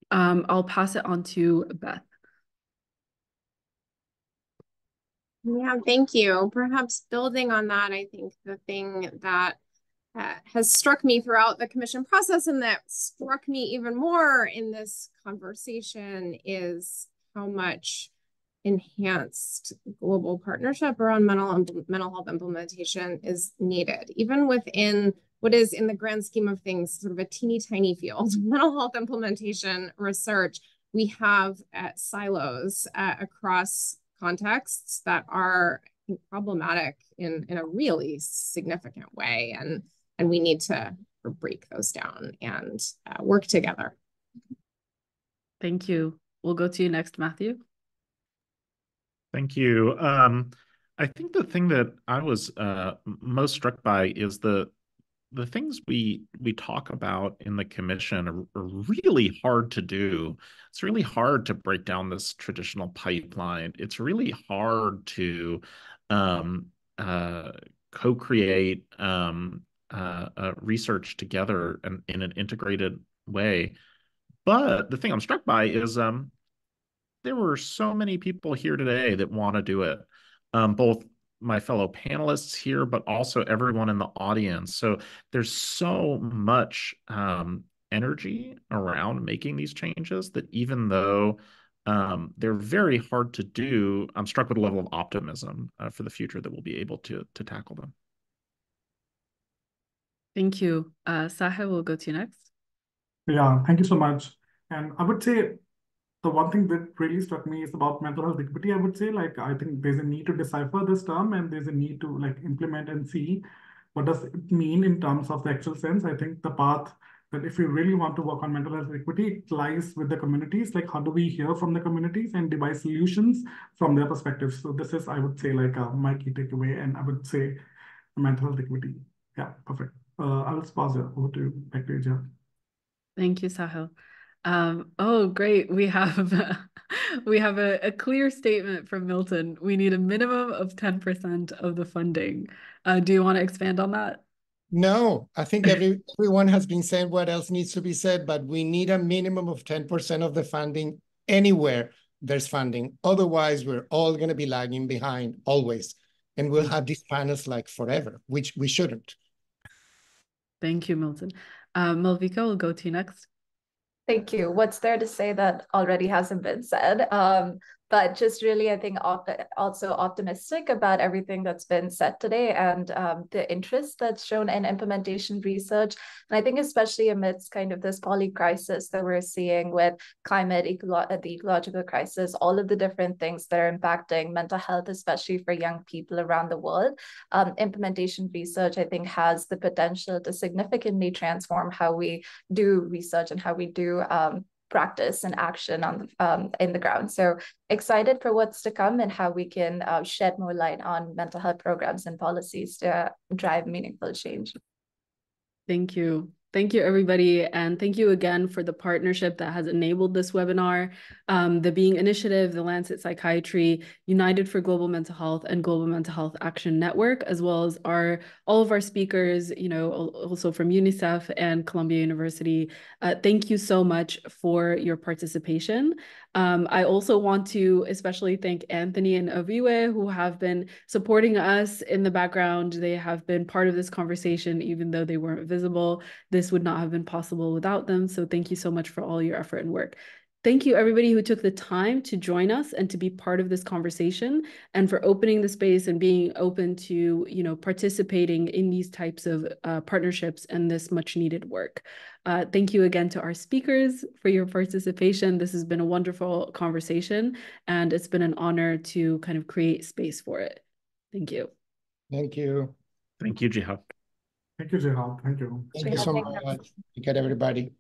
Um, I'll pass it on to Beth.
Yeah, thank you. Perhaps building on that, I think the thing that uh, has struck me throughout the commission process and that struck me even more in this conversation is how much enhanced global partnership around mental mental health implementation is needed even within what is in the grand scheme of things sort of a teeny tiny field. Mental health implementation research we have uh, silos uh, across contexts that are problematic in in a really significant way. And and we need to break those down and uh, work together.
Thank you. We'll go to you next, Matthew.
Thank you. Um, I think the thing that I was uh, most struck by is the the things we we talk about in the commission are, are, really hard to do. It's really hard to break down this traditional pipeline. It's really hard to um, uh, co-create um, uh, uh, research together and in an integrated way. But the thing I'm struck by is um, there were so many people here today that want to do it, um, both my fellow panelists here, but also everyone in the audience. So there's so much um, energy around making these changes that even though um, they're very hard to do, I'm struck with a level of optimism uh, for the future that we'll be able to to tackle them.
Thank you. Uh, we'll go to you next.
Yeah, thank you so much. And I would say the one thing that really struck me is about mental health equity. I would say, like, I think there's a need to decipher this term and there's a need to like implement and see what does it mean in terms of the actual sense. I think the path that if we really want to work on mental health equity, it lies with the communities. Like, how do we hear from the communities and devise solutions from their perspective? So this is, I would say, like uh, my key takeaway, and I would say mental health equity. Yeah, perfect. Uh, I'll pause it. Over to you, back to you, Jeff.
Thank you, Sahil. Um, oh, great. We have we have a, a clear statement from Milton. We need a minimum of 10% of the funding. Uh, do you want to expand on that?
No, I think every everyone has been saying what else needs to be said, but we need a minimum of 10% of the funding anywhere there's funding. Otherwise, we're all going to be lagging behind always. And we'll have these panels like forever, which we shouldn't.
Thank you, Milton. Uh, Malvika, we'll go to you next.
Thank you. What's there to say that already hasn't been said? Um, but just really, I think also optimistic about everything that's been said today and um, the interest that's shown in implementation research. And I think especially amidst kind of this poly crisis that we're seeing with climate, ecolo- the ecological crisis, all of the different things that are impacting mental health, especially for young people around the world, um, implementation research, I think, has the potential to significantly transform how we do research and how we do um, practice and action on the, um, in the ground. So excited for what's to come and how we can uh, shed more light on mental health programs and policies to drive meaningful change.
Thank you. Thank you, everybody. And thank you again for the partnership that has enabled this webinar. Um, the Being Initiative, the Lancet Psychiatry, United for Global Mental Health, and Global Mental Health Action Network, as well as our all of our speakers, you know, also from UNICEF and Columbia University. Uh, thank you so much for your participation. Um, I also want to especially thank Anthony and Aviwe, who have been supporting us in the background. They have been part of this conversation, even though they weren't visible. This would not have been possible without them. So thank you so much for all your effort and work. Thank you, everybody who took the time to join us and to be part of this conversation and for opening the space and being open to, you know, participating in these types of uh, partnerships and this much needed work. Uh, thank you again to our speakers for your participation. This has been a wonderful conversation and it's been an honor to kind of create space for it. Thank you.
Thank you.
Thank you, Jihad.
Thank you, Jihad. Thank you.
Thank you so much. Good everybody.